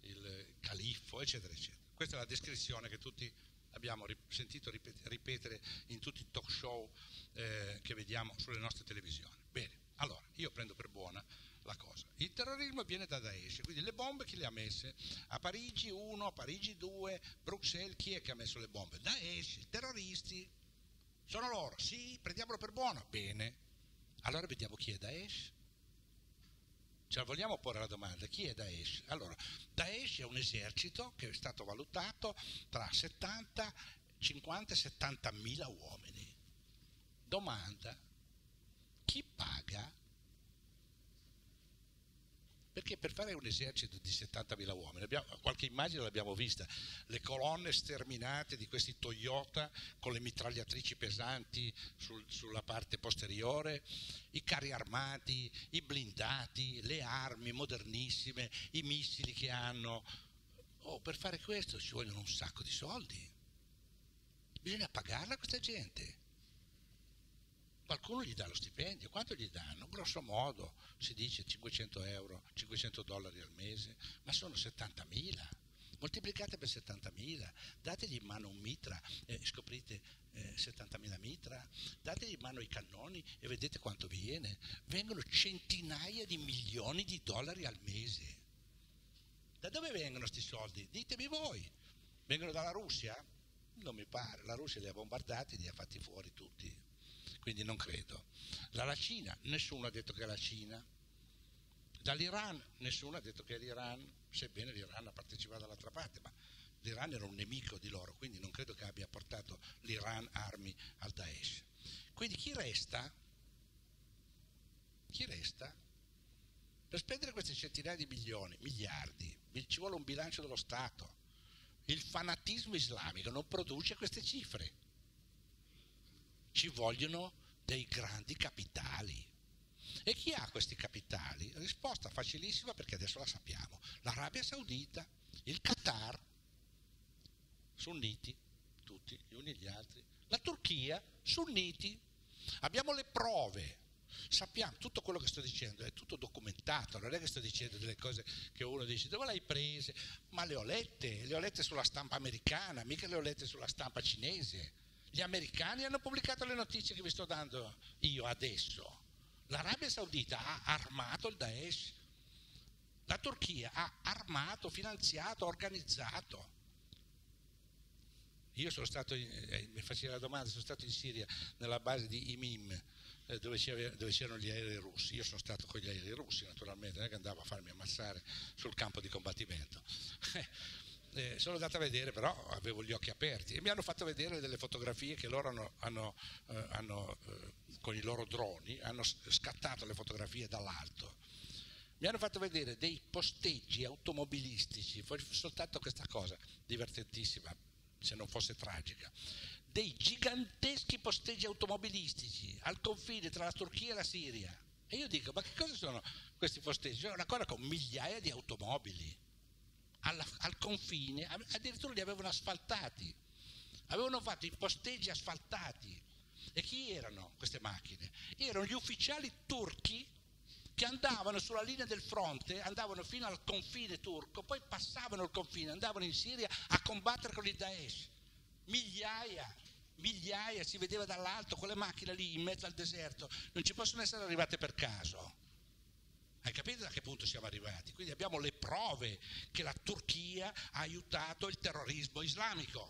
il califfo, eccetera, eccetera. Questa è la descrizione che tutti abbiamo sentito ripetere in tutti i talk show eh, che vediamo sulle nostre televisioni. Bene, allora, io prendo per buona la cosa. Il terrorismo viene da Daesh, quindi le bombe chi le ha messe? A Parigi 1, a Parigi 2, Bruxelles, chi è che ha messo le bombe? Daesh, terroristi, sono loro, sì, prendiamolo per buono, bene. Allora vediamo chi è Daesh. Ce la vogliamo porre la domanda, chi è Daesh? Allora, Daesh è un esercito che è stato valutato tra 70, 50 e 70 mila uomini. Domanda, chi paga perché per fare un esercito di 70.000 uomini, abbiamo, qualche immagine l'abbiamo vista, le colonne sterminate di questi Toyota con le mitragliatrici pesanti sul, sulla parte posteriore, i carri armati, i blindati, le armi modernissime, i missili che hanno. Oh, per fare questo ci vogliono un sacco di soldi. Bisogna pagarla questa gente qualcuno gli dà lo stipendio, quanto gli danno? Grosso modo si dice 500 euro, 500 dollari al mese, ma sono 70.000. Moltiplicate per 70.000, dategli in mano un mitra e scoprite eh, 70.000 mitra, dategli in mano i cannoni e vedete quanto viene. Vengono centinaia di milioni di dollari al mese. Da dove vengono questi soldi? Ditemi voi. Vengono dalla Russia? Non mi pare, la Russia li ha bombardati li ha fatti fuori tutti quindi non credo. Dalla Cina, nessuno ha detto che è la Cina. Dall'Iran, nessuno ha detto che è l'Iran, sebbene l'Iran ha partecipato dall'altra parte, ma l'Iran era un nemico di loro, quindi non credo che abbia portato l'Iran armi al Daesh. Quindi chi resta? Chi resta? Per spendere queste centinaia di milioni, miliardi, ci vuole un bilancio dello Stato. Il fanatismo islamico non produce queste cifre. Ci vogliono dei grandi capitali. E chi ha questi capitali? Risposta facilissima perché adesso la sappiamo. L'Arabia Saudita, il Qatar, sunniti, tutti, gli uni e gli altri. La Turchia, sunniti. Abbiamo le prove. Sappiamo, tutto quello che sto dicendo è tutto documentato, non è che sto dicendo delle cose che uno dice dove le hai prese, ma le ho lette, le ho lette sulla stampa americana, mica le ho lette sulla stampa cinese. Gli americani hanno pubblicato le notizie che vi sto dando io adesso. L'Arabia Saudita ha armato il Daesh, la Turchia ha armato, finanziato, organizzato. Io sono stato, eh, mi faceva la domanda, sono stato in Siria nella base di Imim, eh, dove, c'erano gli aerei russi. Io sono stato con gli aerei russi, naturalmente, non è che andavo a farmi ammazzare sul campo di combattimento. (laughs) Eh, sono andato a vedere, però avevo gli occhi aperti e mi hanno fatto vedere delle fotografie che loro hanno, hanno, eh, hanno eh, con i loro droni, hanno scattato le fotografie dall'alto. Mi hanno fatto vedere dei posteggi automobilistici, soltanto questa cosa divertentissima, se non fosse tragica, dei giganteschi posteggi automobilistici al confine tra la Turchia e la Siria. E io dico, ma che cosa sono questi posteggi? Sono una cosa con migliaia di automobili alla, al confine, addirittura li avevano asfaltati, avevano fatto i posteggi asfaltati. E chi erano queste macchine? Erano gli ufficiali turchi che andavano sulla linea del fronte, andavano fino al confine turco, poi passavano il confine, andavano in Siria a combattere con il Daesh. Migliaia, migliaia, si vedeva dall'alto quelle macchine lì in mezzo al deserto, non ci possono essere arrivate per caso. Hai capito da che punto siamo arrivati? Quindi abbiamo le prove che la Turchia ha aiutato il terrorismo islamico.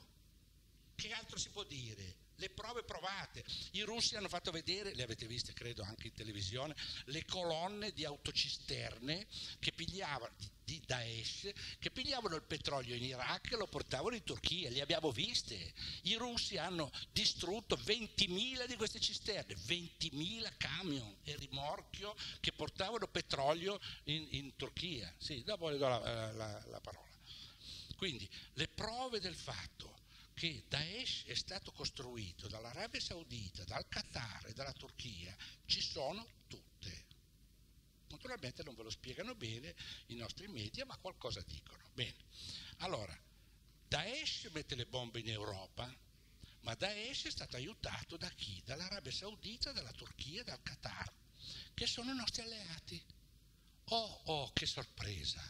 Che altro si può dire? Le prove provate. I russi hanno fatto vedere, le avete viste credo anche in televisione, le colonne di autocisterne che pigliavano, di Daesh, che pigliavano il petrolio in Iraq e lo portavano in Turchia, le abbiamo viste. I russi hanno distrutto 20.000 di queste cisterne, 20.000 camion e rimorchio che portavano petrolio in, in Turchia. Sì, dopo le do la, la, la parola. Quindi le prove del fatto che Daesh è stato costruito dall'Arabia Saudita, dal Qatar e dalla Turchia, ci sono tutte. Naturalmente non ve lo spiegano bene i nostri media, ma qualcosa dicono. Bene, allora, Daesh mette le bombe in Europa, ma Daesh è stato aiutato da chi? Dall'Arabia Saudita, dalla Turchia, dal Qatar, che sono i nostri alleati. Oh, oh, che sorpresa!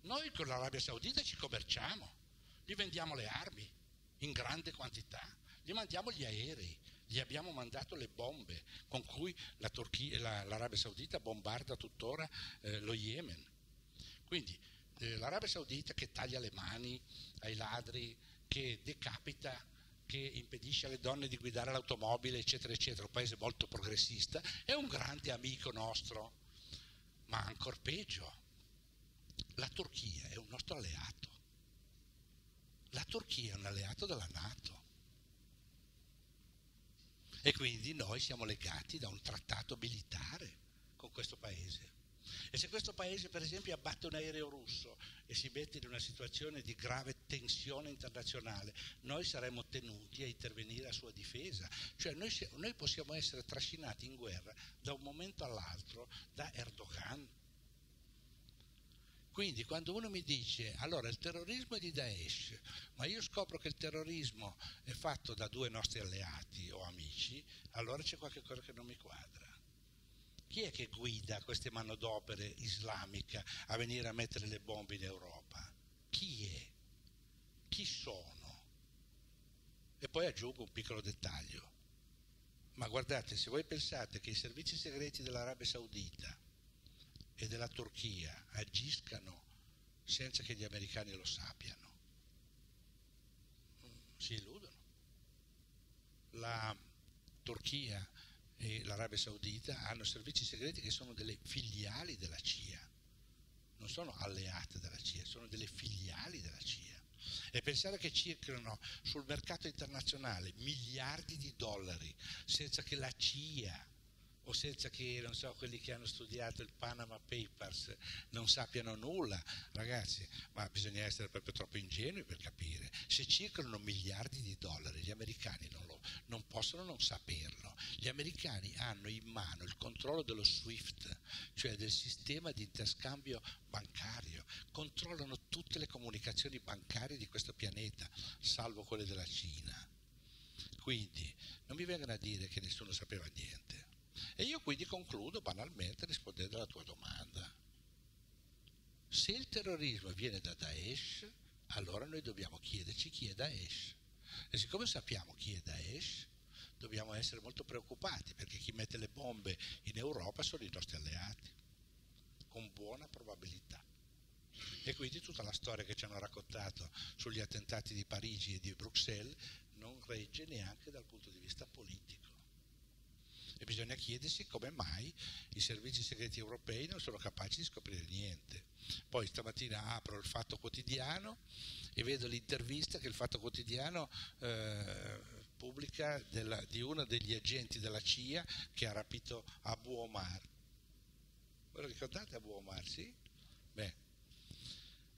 Noi con l'Arabia Saudita ci commerciamo gli vendiamo le armi in grande quantità, gli mandiamo gli aerei, gli abbiamo mandato le bombe con cui la Turchia, la, l'Arabia Saudita bombarda tuttora eh, lo Yemen. Quindi eh, l'Arabia Saudita che taglia le mani ai ladri, che decapita che impedisce alle donne di guidare l'automobile, eccetera, eccetera, un paese molto progressista, è un grande amico nostro, ma ancora peggio, la Turchia è un nostro alleato. La Turchia è un alleato della Nato e quindi noi siamo legati da un trattato militare con questo paese. E se questo paese per esempio abbatte un aereo russo e si mette in una situazione di grave tensione internazionale, noi saremo tenuti a intervenire a sua difesa. Cioè noi, noi possiamo essere trascinati in guerra da un momento all'altro da Erdogan quindi quando uno mi dice allora il terrorismo è di Daesh, ma io scopro che il terrorismo è fatto da due nostri alleati o amici, allora c'è qualcosa che non mi quadra. Chi è che guida queste manodopere islamiche a venire a mettere le bombe in Europa? Chi è? Chi sono? E poi aggiungo un piccolo dettaglio. Ma guardate, se voi pensate che i servizi segreti dell'Arabia Saudita e della Turchia agiscano senza che gli americani lo sappiano, si illudono. La Turchia e l'Arabia Saudita hanno servizi segreti che sono delle filiali della CIA, non sono alleate della CIA, sono delle filiali della CIA. E pensare che circolano sul mercato internazionale miliardi di dollari senza che la CIA o senza che non so, quelli che hanno studiato il Panama Papers non sappiano nulla. Ragazzi, ma bisogna essere proprio troppo ingenui per capire. Se circolano miliardi di dollari, gli americani non, lo, non possono non saperlo. Gli americani hanno in mano il controllo dello SWIFT, cioè del sistema di interscambio bancario, controllano tutte le comunicazioni bancarie di questo pianeta, salvo quelle della Cina. Quindi non mi vengano a dire che nessuno sapeva niente. E io quindi concludo banalmente rispondendo alla tua domanda. Se il terrorismo viene da Daesh, allora noi dobbiamo chiederci chi è Daesh. E siccome sappiamo chi è Daesh, dobbiamo essere molto preoccupati perché chi mette le bombe in Europa sono i nostri alleati, con buona probabilità. E quindi tutta la storia che ci hanno raccontato sugli attentati di Parigi e di Bruxelles non regge neanche dal punto di vista politico e bisogna chiedersi come mai i servizi segreti europei non sono capaci di scoprire niente. Poi stamattina apro il Fatto Quotidiano e vedo l'intervista che il Fatto Quotidiano eh, pubblica della, di uno degli agenti della CIA che ha rapito Abu Omar. Ve lo ricordate Abu Omar, sì? Beh,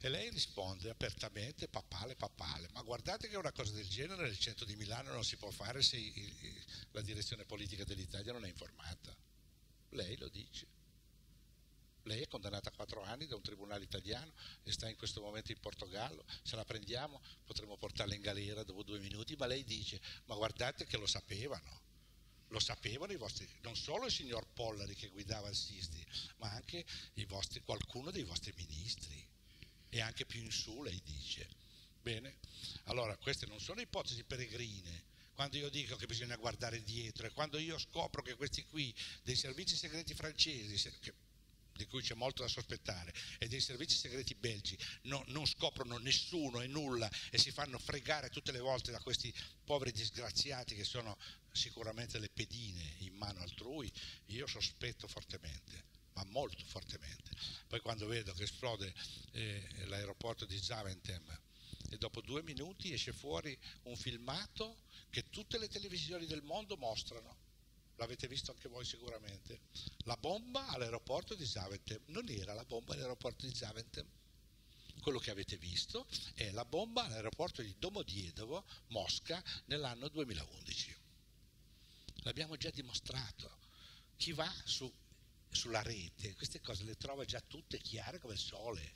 e lei risponde apertamente, papale, papale, ma guardate che una cosa del genere nel centro di Milano non si può fare se la direzione politica dell'Italia non è informata. Lei lo dice. Lei è condannata a quattro anni da un tribunale italiano e sta in questo momento in Portogallo. Se la prendiamo potremmo portarla in galera dopo due minuti, ma lei dice, ma guardate che lo sapevano. Lo sapevano i vostri, non solo il signor Pollari che guidava il SISDI, ma anche vostri, qualcuno dei vostri ministri e anche più in su, lei dice. Bene, allora queste non sono ipotesi peregrine. Quando io dico che bisogna guardare dietro e quando io scopro che questi qui dei servizi segreti francesi, che, di cui c'è molto da sospettare, e dei servizi segreti belgi no, non scoprono nessuno e nulla e si fanno fregare tutte le volte da questi poveri disgraziati che sono sicuramente le pedine in mano altrui, io sospetto fortemente ma molto fortemente. Poi quando vedo che esplode eh, l'aeroporto di Zaventem e dopo due minuti esce fuori un filmato che tutte le televisioni del mondo mostrano, l'avete visto anche voi sicuramente, la bomba all'aeroporto di Zaventem non era la bomba all'aeroporto di Zaventem. Quello che avete visto è la bomba all'aeroporto di Domodiedovo, Mosca, nell'anno 2011. L'abbiamo già dimostrato. Chi va su sulla rete, queste cose le trova già tutte chiare come il sole.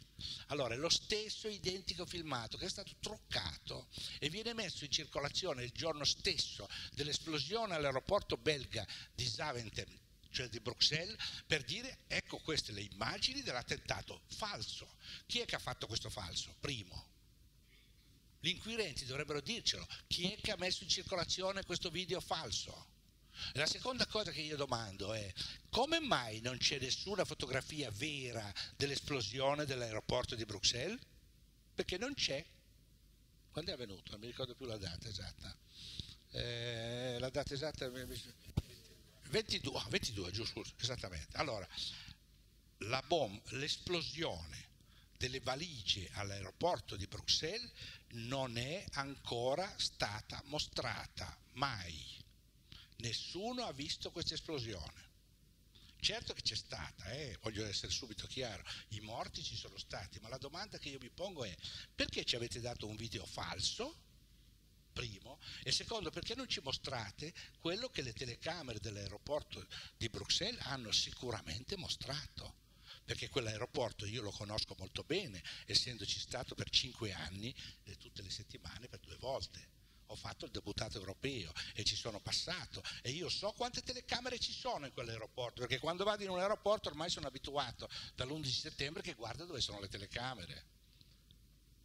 Allora, è lo stesso identico filmato che è stato truccato e viene messo in circolazione il giorno stesso dell'esplosione all'aeroporto belga di Zaventem, cioè di Bruxelles, per dire ecco queste le immagini dell'attentato falso. Chi è che ha fatto questo falso? Primo. Gli inquirenti dovrebbero dircelo. Chi è che ha messo in circolazione questo video falso? La seconda cosa che io domando è come mai non c'è nessuna fotografia vera dell'esplosione dell'aeroporto di Bruxelles? Perché non c'è. Quando è avvenuto? Non mi ricordo più la data esatta. Eh, la data esatta 22, 22 giusto, esattamente. Allora, la bomba, l'esplosione delle valigie all'aeroporto di Bruxelles non è ancora stata mostrata mai Nessuno ha visto questa esplosione. Certo che c'è stata, eh, voglio essere subito chiaro, i morti ci sono stati, ma la domanda che io mi pongo è perché ci avete dato un video falso? Primo, e secondo, perché non ci mostrate quello che le telecamere dell'aeroporto di Bruxelles hanno sicuramente mostrato? perché quell'aeroporto io lo conosco molto bene, essendoci stato per cinque anni, eh, tutte le settimane, per due volte ho fatto il deputato europeo e ci sono passato e io so quante telecamere ci sono in quell'aeroporto, perché quando vado in un aeroporto ormai sono abituato dall'11 settembre che guardo dove sono le telecamere.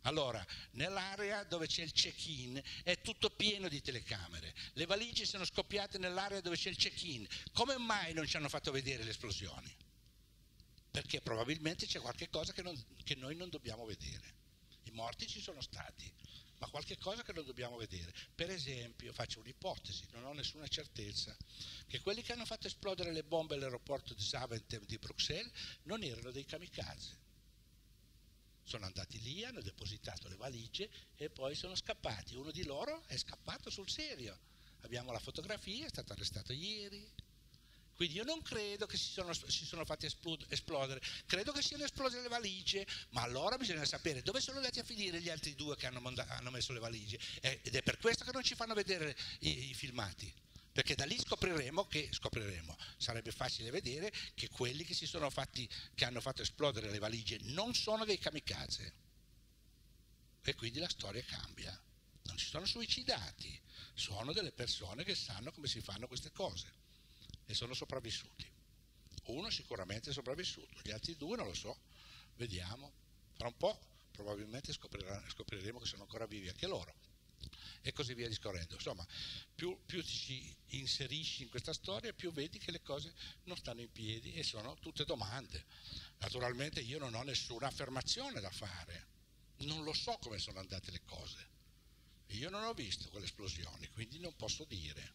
Allora, nell'area dove c'è il check-in è tutto pieno di telecamere, le valigie sono scoppiate nell'area dove c'è il check-in, come mai non ci hanno fatto vedere le esplosioni? Perché probabilmente c'è qualche cosa che, non, che noi non dobbiamo vedere. I morti ci sono stati, ma qualche cosa che lo dobbiamo vedere. Per esempio, faccio un'ipotesi, non ho nessuna certezza, che quelli che hanno fatto esplodere le bombe all'aeroporto di Zaventem di Bruxelles non erano dei kamikaze. Sono andati lì, hanno depositato le valigie e poi sono scappati. Uno di loro è scappato sul serio. Abbiamo la fotografia, è stato arrestato ieri. Quindi io non credo che si sono, si sono fatti esplodere, credo che siano esplose le valigie, ma allora bisogna sapere dove sono andati a finire gli altri due che hanno, hanno messo le valigie. Ed è per questo che non ci fanno vedere i, i filmati perché da lì scopriremo che scopriremo, sarebbe facile vedere che quelli che, fatti, che hanno fatto esplodere le valigie non sono dei kamikaze e quindi la storia cambia. Non si sono suicidati, sono delle persone che sanno come si fanno queste cose e sono sopravvissuti. Uno sicuramente è sopravvissuto, gli altri due non lo so, vediamo. Fra un po' probabilmente scopriremo che sono ancora vivi anche loro e così via discorrendo. Insomma, più, più ti ci inserisci in questa storia, più vedi che le cose non stanno in piedi e sono tutte domande. Naturalmente io non ho nessuna affermazione da fare, non lo so come sono andate le cose. Io non ho visto quelle esplosioni, quindi non posso dire.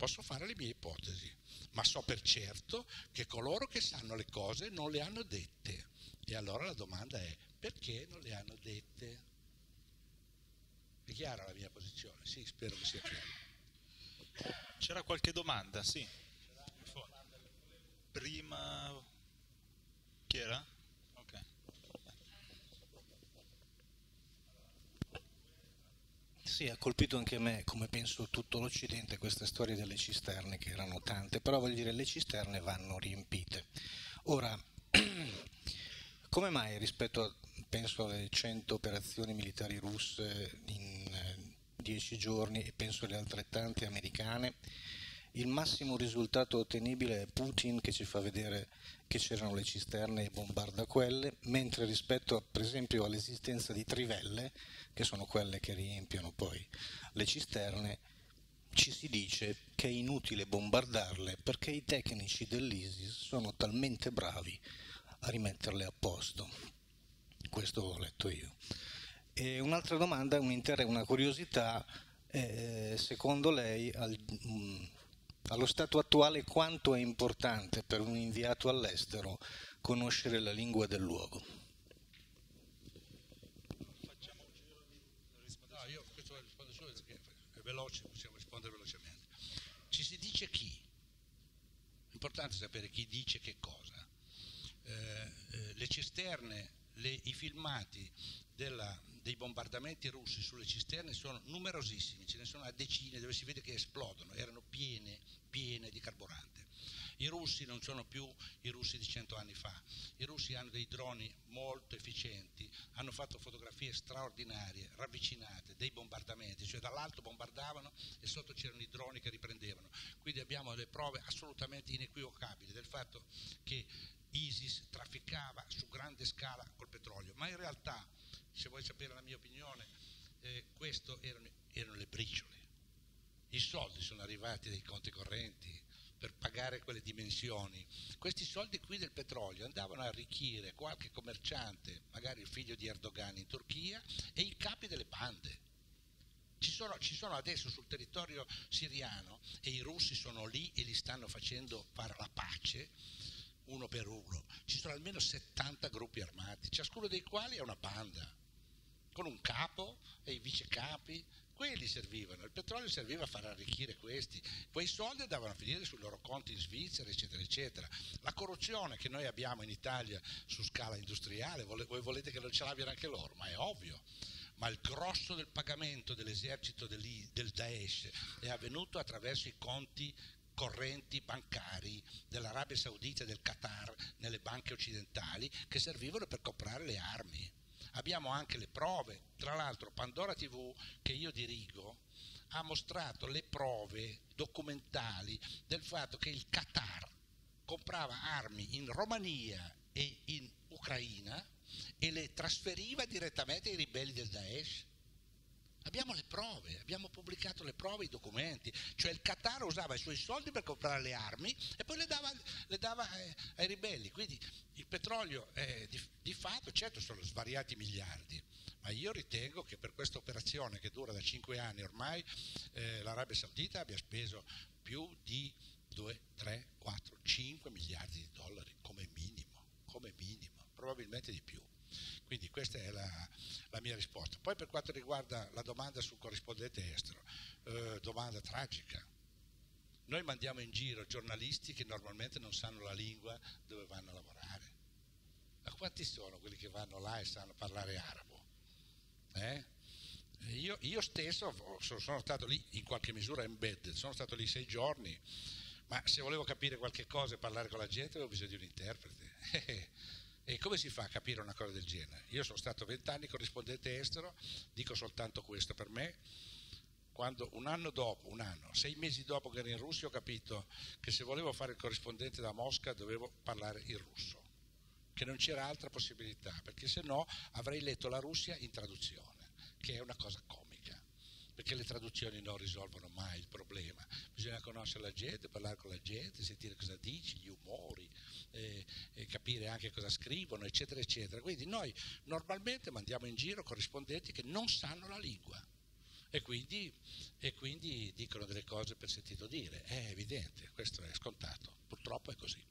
Posso fare le mie ipotesi, ma so per certo che coloro che sanno le cose non le hanno dette. E allora la domanda è perché non le hanno dette? È chiara la mia posizione? Sì, spero che sia chiara. C'era qualche domanda? Sì. Prima... Chi era? Sì, ha colpito anche me, come penso tutto l'Occidente, queste storie delle cisterne, che erano tante, però voglio dire, le cisterne vanno riempite. Ora, (clears throat) come mai rispetto a penso alle 100 operazioni militari russe in 10 eh, giorni e penso alle altrettante americane, il massimo risultato ottenibile è Putin che ci fa vedere che c'erano le cisterne e bombarda quelle, mentre rispetto per esempio all'esistenza di trivelle, che sono quelle che riempiono poi le cisterne, ci si dice che è inutile bombardarle perché i tecnici dell'ISIS sono talmente bravi a rimetterle a posto questo ho letto io. E un'altra domanda, una curiosità, eh, secondo lei al, mh, mm, allo stato attuale quanto è importante per un inviato all'estero conoscere la lingua del luogo? Facciamo un giro di risposta. No, io questo rispondo solo perché è veloce, possiamo rispondere velocemente. Ci si dice chi? È importante sapere chi dice che cosa. Eh, eh, le cisterne le, i filmati della, dei bombardamenti russi sulle cisterne sono numerosissimi, ce ne sono a decine dove si vede che esplodono, erano piene, piene di carburante. I russi non sono più i russi di cento anni fa, i russi hanno dei droni molto efficienti, hanno fatto fotografie straordinarie, ravvicinate, dei bombardamenti, cioè dall'alto bombardavano e sotto c'erano i droni che riprendevano. Quindi abbiamo delle prove assolutamente inequivocabili del fatto che ISIS trafficava su grande scala col petrolio, ma in realtà, se vuoi sapere la mia opinione, eh, questo erano, erano le briciole. I soldi sono arrivati dai conti correnti per pagare quelle dimensioni. Questi soldi qui del petrolio andavano a arricchire qualche commerciante, magari il figlio di Erdogan in Turchia, e i capi delle bande. Ci sono, ci sono, adesso sul territorio siriano e i russi sono lì e li stanno facendo fare la pace uno per uno. Ci sono almeno 70 gruppi armati, ciascuno dei quali è una banda, con un capo e i vicecapi. Quelli servivano, il petrolio serviva a far arricchire questi, quei soldi andavano a finire sui loro conti in Svizzera, eccetera, eccetera. La corruzione che noi abbiamo in Italia su scala industriale, voi volete che non ce l'abbiano anche loro, ma è ovvio ma il grosso del pagamento dell'esercito del Daesh è avvenuto attraverso i conti correnti bancari dell'Arabia Saudita e del Qatar nelle banche occidentali che servivano per comprare le armi. Abbiamo anche le prove, tra l'altro Pandora TV che io dirigo ha mostrato le prove documentali del fatto che il Qatar comprava armi in Romania e in Ucraina e le trasferiva direttamente ai ribelli del Daesh Abbiamo le prove, abbiamo pubblicato le prove, i documenti, cioè il Qatar usava i suoi soldi per comprare le armi e poi le dava, le dava ai, ai, ribelli, quindi il petrolio è di, di, fatto, certo sono svariati miliardi, ma io ritengo che per questa operazione che dura da 5 anni ormai eh, l'Arabia Saudita abbia speso più di 2, 3, 4, 5 miliardi di dollari come minimo, come minimo, probabilmente di più. Quindi questa è la, la, mia risposta. Poi per quanto riguarda la domanda sul corrispondente estero, eh, domanda tragica. Noi mandiamo in giro giornalisti che normalmente non sanno la lingua dove vanno a lavorare. Ma quanti sono quelli che vanno là e sanno parlare arabo? Eh? Io, io, stesso sono stato lì in qualche misura embedded, sono stato lì sei giorni, ma se volevo capire qualche cosa e parlare con la gente avevo bisogno di un interprete. (laughs) E come si fa a capire una cosa del genere? Io sono stato vent'anni corrispondente estero, dico soltanto questo per me. Quando un anno dopo, un anno, sei mesi dopo che ero in Russia, ho capito che se volevo fare il corrispondente da Mosca dovevo parlare il russo, che non c'era altra possibilità, perché se no avrei letto la Russia in traduzione, che è una cosa comica perché le traduzioni non risolvono mai il problema, bisogna conoscere la gente, parlare con la gente, sentire cosa dici, gli umori, eh, capire anche cosa scrivono, eccetera, eccetera. Quindi noi normalmente mandiamo in giro corrispondenti che non sanno la lingua. E quindi, e quindi dicono delle cose per sentito dire, è evidente, questo è scontato, purtroppo è così.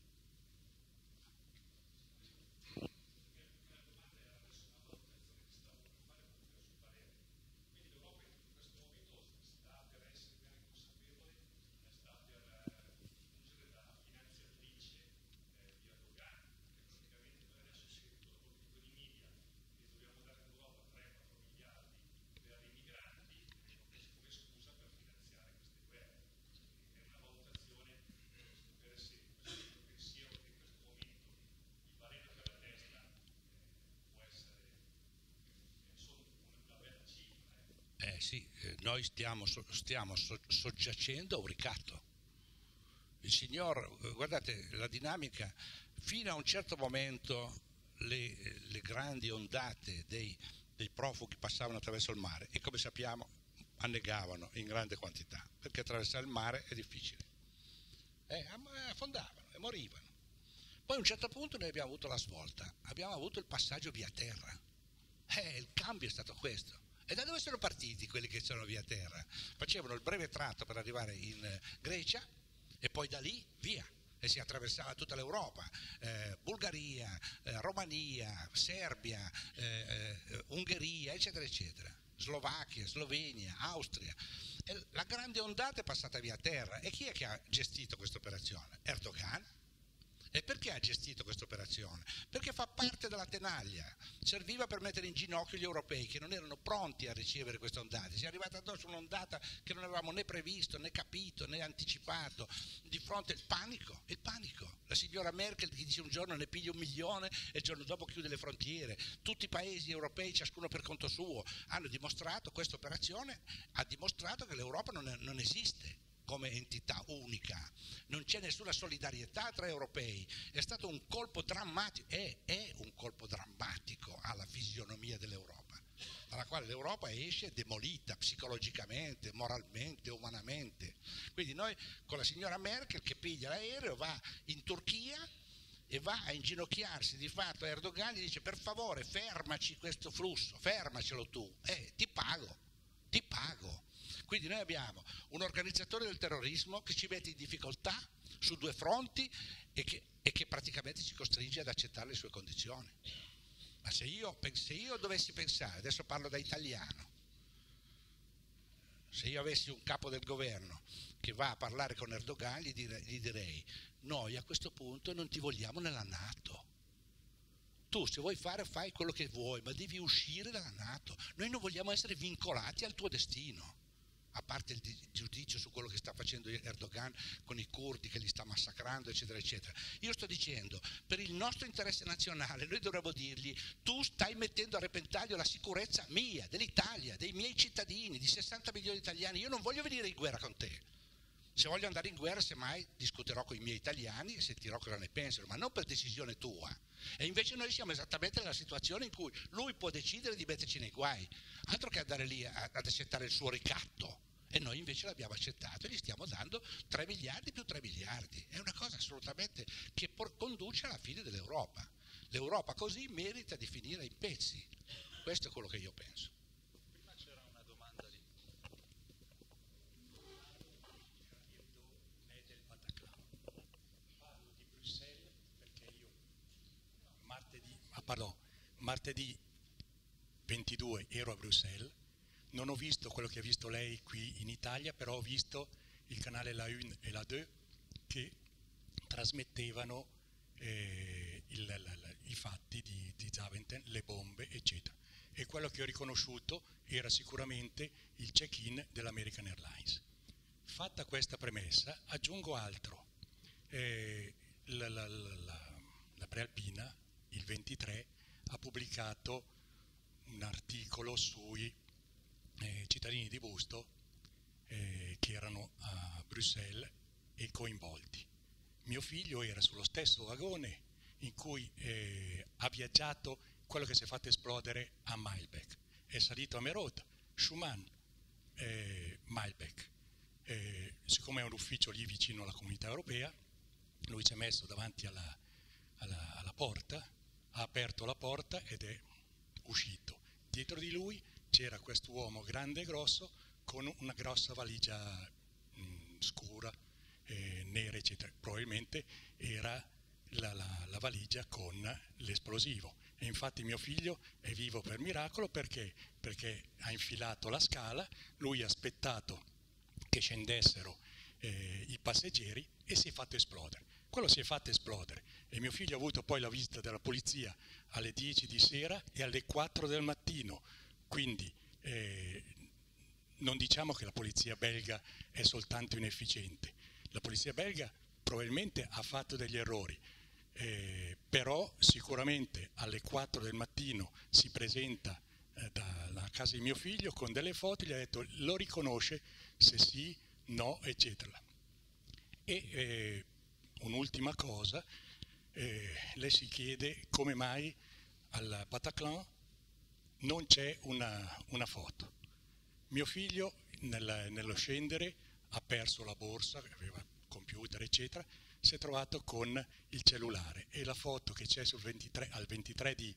Noi stiamo, stiamo soggiacendo a un ricatto. Il signor, guardate, la dinamica, fino a un certo momento le, le grandi ondate dei, dei profughi passavano attraverso il mare e come sappiamo annegavano in grande quantità, perché attraversare il mare è difficile. Eh, affondavano e morivano. Poi a un certo punto noi abbiamo avuto la svolta, abbiamo avuto il passaggio via terra. Eh, il cambio è stato questo. E da dove sono partiti quelli che sono via terra? Facevano il breve tratto per arrivare in eh, Grecia e poi da lì via e si attraversava tutta l'Europa, eh, Bulgaria, eh, Romania, Serbia, eh, eh, Ungheria, eccetera, eccetera, Slovacchia, Slovenia, Austria. E la grande ondata è passata via terra e chi è che ha gestito questa operazione? Erdogan e perché ha gestito questa operazione? Perché fa parte della tenaglia, serviva per mettere in ginocchio gli europei che non erano pronti a ricevere questa ondata. Si è arrivata addosso un'ondata che non avevamo né previsto, né capito, né anticipato. Di fronte al panico, il panico. La signora Merkel che dice un giorno ne piglia un milione e il giorno dopo chiude le frontiere. Tutti i paesi europei, ciascuno per conto suo, hanno dimostrato, questa operazione ha dimostrato che l'Europa non, è, non esiste come entità unica, non c'è nessuna solidarietà tra europei, è stato un colpo drammatico, è, è un colpo drammatico alla fisionomia dell'Europa, dalla quale l'Europa esce demolita psicologicamente, moralmente, umanamente. Quindi noi con la signora Merkel che piglia l'aereo va in Turchia e va a inginocchiarsi di fatto a Erdogan gli dice per favore fermaci questo flusso, fermacelo tu, eh, ti pago, ti pago. Quindi noi abbiamo un organizzatore del terrorismo che ci mette in difficoltà su due fronti e che, e che praticamente ci costringe ad accettare le sue condizioni. Ma se io, se io dovessi pensare, adesso parlo da italiano, se io avessi un capo del governo che va a parlare con Erdogan, gli, dire, gli direi, noi a questo punto non ti vogliamo nella Nato. Tu se vuoi fare fai quello che vuoi, ma devi uscire dalla Nato. Noi non vogliamo essere vincolati al tuo destino a parte il giudizio su quello che sta facendo Erdogan con i curdi che li sta massacrando, eccetera, eccetera. Io sto dicendo, per il nostro interesse nazionale, noi dovremmo dirgli, tu stai mettendo a repentaglio la sicurezza mia, dell'Italia, dei miei cittadini, di 60 milioni di italiani, io non voglio venire in guerra con te. Se voglio andare in guerra, semmai discuterò con i miei italiani e sentirò cosa ne pensano, ma non per decisione tua. E invece noi siamo esattamente nella situazione in cui lui può decidere di metterci nei guai, altro che andare lì ad accettare il suo ricatto. E noi invece l'abbiamo accettato e gli stiamo dando 3 miliardi più 3 miliardi. È una cosa assolutamente che conduce alla fine dell'Europa. L'Europa così merita di finire in pezzi. Questo è quello che io penso. Prima c'era una domanda di... del Bataclan. Parlo di Bruxelles perché io martedì, ah, pardon, martedì 22 ero a Bruxelles non ho visto quello che ha visto lei qui in Italia, però ho visto il canale La 1 e La 2 che trasmettevano eh, il, la, la, i fatti di, di Zaventem, le bombe, eccetera. E quello che ho riconosciuto era sicuramente il check-in dell'American Airlines. Fatta questa premessa, aggiungo altro. Eh, la, la Prealpina, il 23, ha pubblicato un articolo sui eh, cittadini di Busto eh, che erano a Bruxelles e coinvolti. Mio figlio era sullo stesso vagone in cui eh, ha viaggiato quello che si è fatto esplodere a Mailbeck. È salito a Merod, Schumann, eh, Mailbeck. Eh, siccome è un ufficio lì vicino alla comunità europea, lui si è messo davanti alla, alla, alla porta, ha aperto la porta ed è uscito. Dietro di lui c'era quest'uomo grande e grosso con una grossa valigia mh, scura, eh, nera, eccetera. Probabilmente era la, la, la, valigia con l'esplosivo. E infatti mio figlio è vivo per miracolo perché? perché ha infilato la scala, lui ha aspettato che scendessero eh, i passeggeri e si è fatto esplodere. Quello si è fatto esplodere e mio figlio ha avuto poi la visita della polizia alle 10 di sera e alle 4 del mattino. Quindi eh, non diciamo che la polizia belga è soltanto inefficiente. La polizia belga probabilmente ha fatto degli errori, eh, però sicuramente alle 4 del mattino si presenta eh, dalla casa di mio figlio con delle foto gli ha detto lo riconosce se sì, no, eccetera. E eh, un'ultima cosa, eh, lei si chiede come mai al Bataclan non c'è una, una foto. Mio figlio nel, nello scendere ha perso la borsa, aveva computer eccetera, si è trovato con il cellulare e la foto che c'è 23, al 23 di,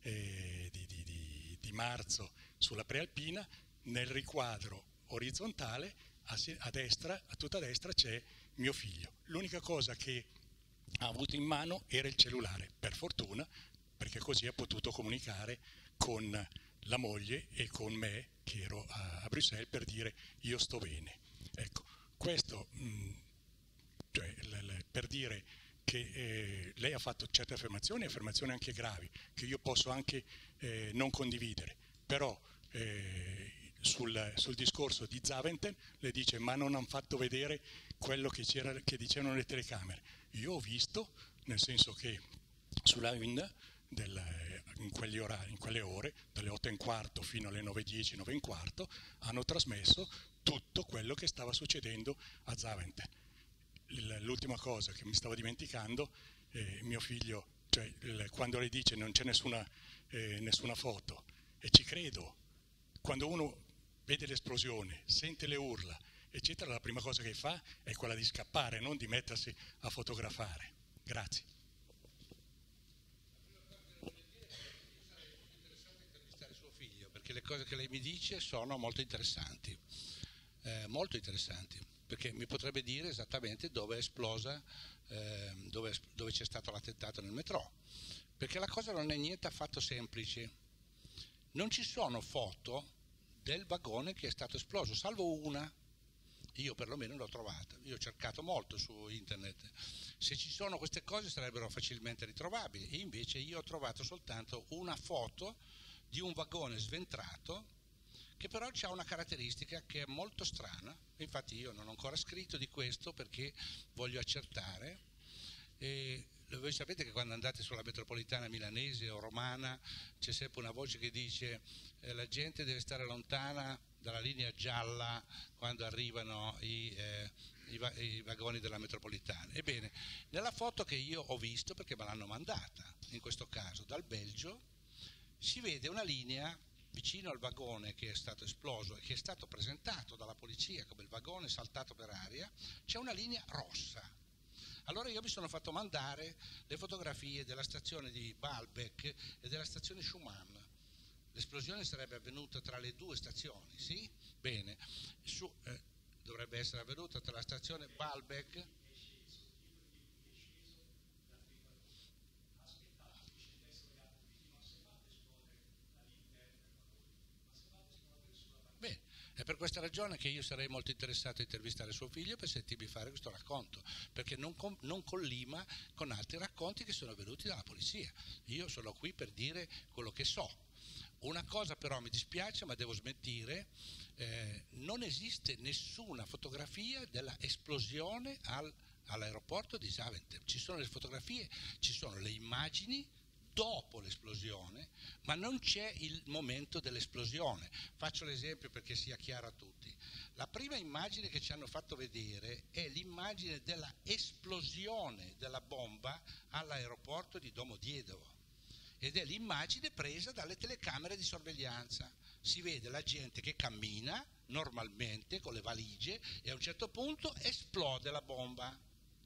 eh, di, di, di, marzo sulla prealpina, nel riquadro orizzontale a, a, destra, a tutta destra c'è mio figlio. L'unica cosa che ha avuto in mano era il cellulare, per fortuna, perché così ha potuto comunicare con la moglie e con me che ero a, a Bruxelles per dire io sto bene. Ecco, questo mh, mm, cioè, l, l, per dire che eh, lei ha fatto certe affermazioni, affermazioni anche gravi, che io posso anche eh, non condividere, però eh, sul, sul, discorso di Zaventem le dice ma non hanno fatto vedere quello che, che dicevano le telecamere. Io ho visto, nel senso che sulla UIN del, in, orari, in, quelle ore, dalle 8 e un quarto fino alle 9.10, 9 e un quarto, hanno trasmesso tutto quello che stava succedendo a Zaventem. L'ultima cosa che mi stavo dimenticando, eh, mio figlio, cioè, il, quando lei dice non c'è nessuna, eh, nessuna foto, e ci credo, quando uno vede l'esplosione, sente le urla, eccetera, la prima cosa che fa è quella di scappare, non di mettersi a fotografare. Grazie. le cose che lei mi dice sono molto interessanti, eh, molto interessanti, perché mi potrebbe dire esattamente dove è esplosa, eh, dove, dove c'è stato l'attentato nel metro, perché la cosa non è niente affatto semplice. Non ci sono foto del vagone che è stato esploso, salvo una, io perlomeno l'ho trovata, io ho cercato molto su internet, se ci sono queste cose sarebbero facilmente ritrovabili. E invece io ho trovato soltanto una foto di un vagone sventrato che però ha una caratteristica che è molto strana, infatti io non ho ancora scritto di questo perché voglio accertare. E voi sapete che quando andate sulla metropolitana milanese o romana c'è sempre una voce che dice eh, la gente deve stare lontana dalla linea gialla quando arrivano i, eh, i, i, vagoni della metropolitana. Ebbene, nella foto che io ho visto, perché me l'hanno mandata in questo caso dal Belgio, si vede una linea vicino al vagone che è stato esploso e che è stato presentato dalla polizia come il vagone saltato per aria, c'è una linea rossa. Allora io mi sono fatto mandare le fotografie della stazione di Balbec e della stazione Schumann. L'esplosione sarebbe avvenuta tra le due stazioni, sì? Bene, Su, eh, dovrebbe essere avvenuta tra la stazione Balbec È per questa ragione che io sarei molto interessato a intervistare suo figlio per sentirmi fare questo racconto, perché non, com- non collima con altri racconti che sono venuti dalla polizia. Io sono qui per dire quello che so. Una cosa però mi dispiace, ma devo smentire, eh, non esiste nessuna fotografia della esplosione al, all'aeroporto di Zaventem. Ci sono le fotografie, ci sono le immagini dopo l'esplosione, ma non c'è il momento dell'esplosione. Faccio l'esempio perché sia chiaro a tutti. La prima immagine che ci hanno fatto vedere è l'immagine della esplosione della bomba all'aeroporto di Domodiedovo ed è l'immagine presa dalle telecamere di sorveglianza. Si vede la gente che cammina normalmente con le valigie e a un certo punto esplode la bomba.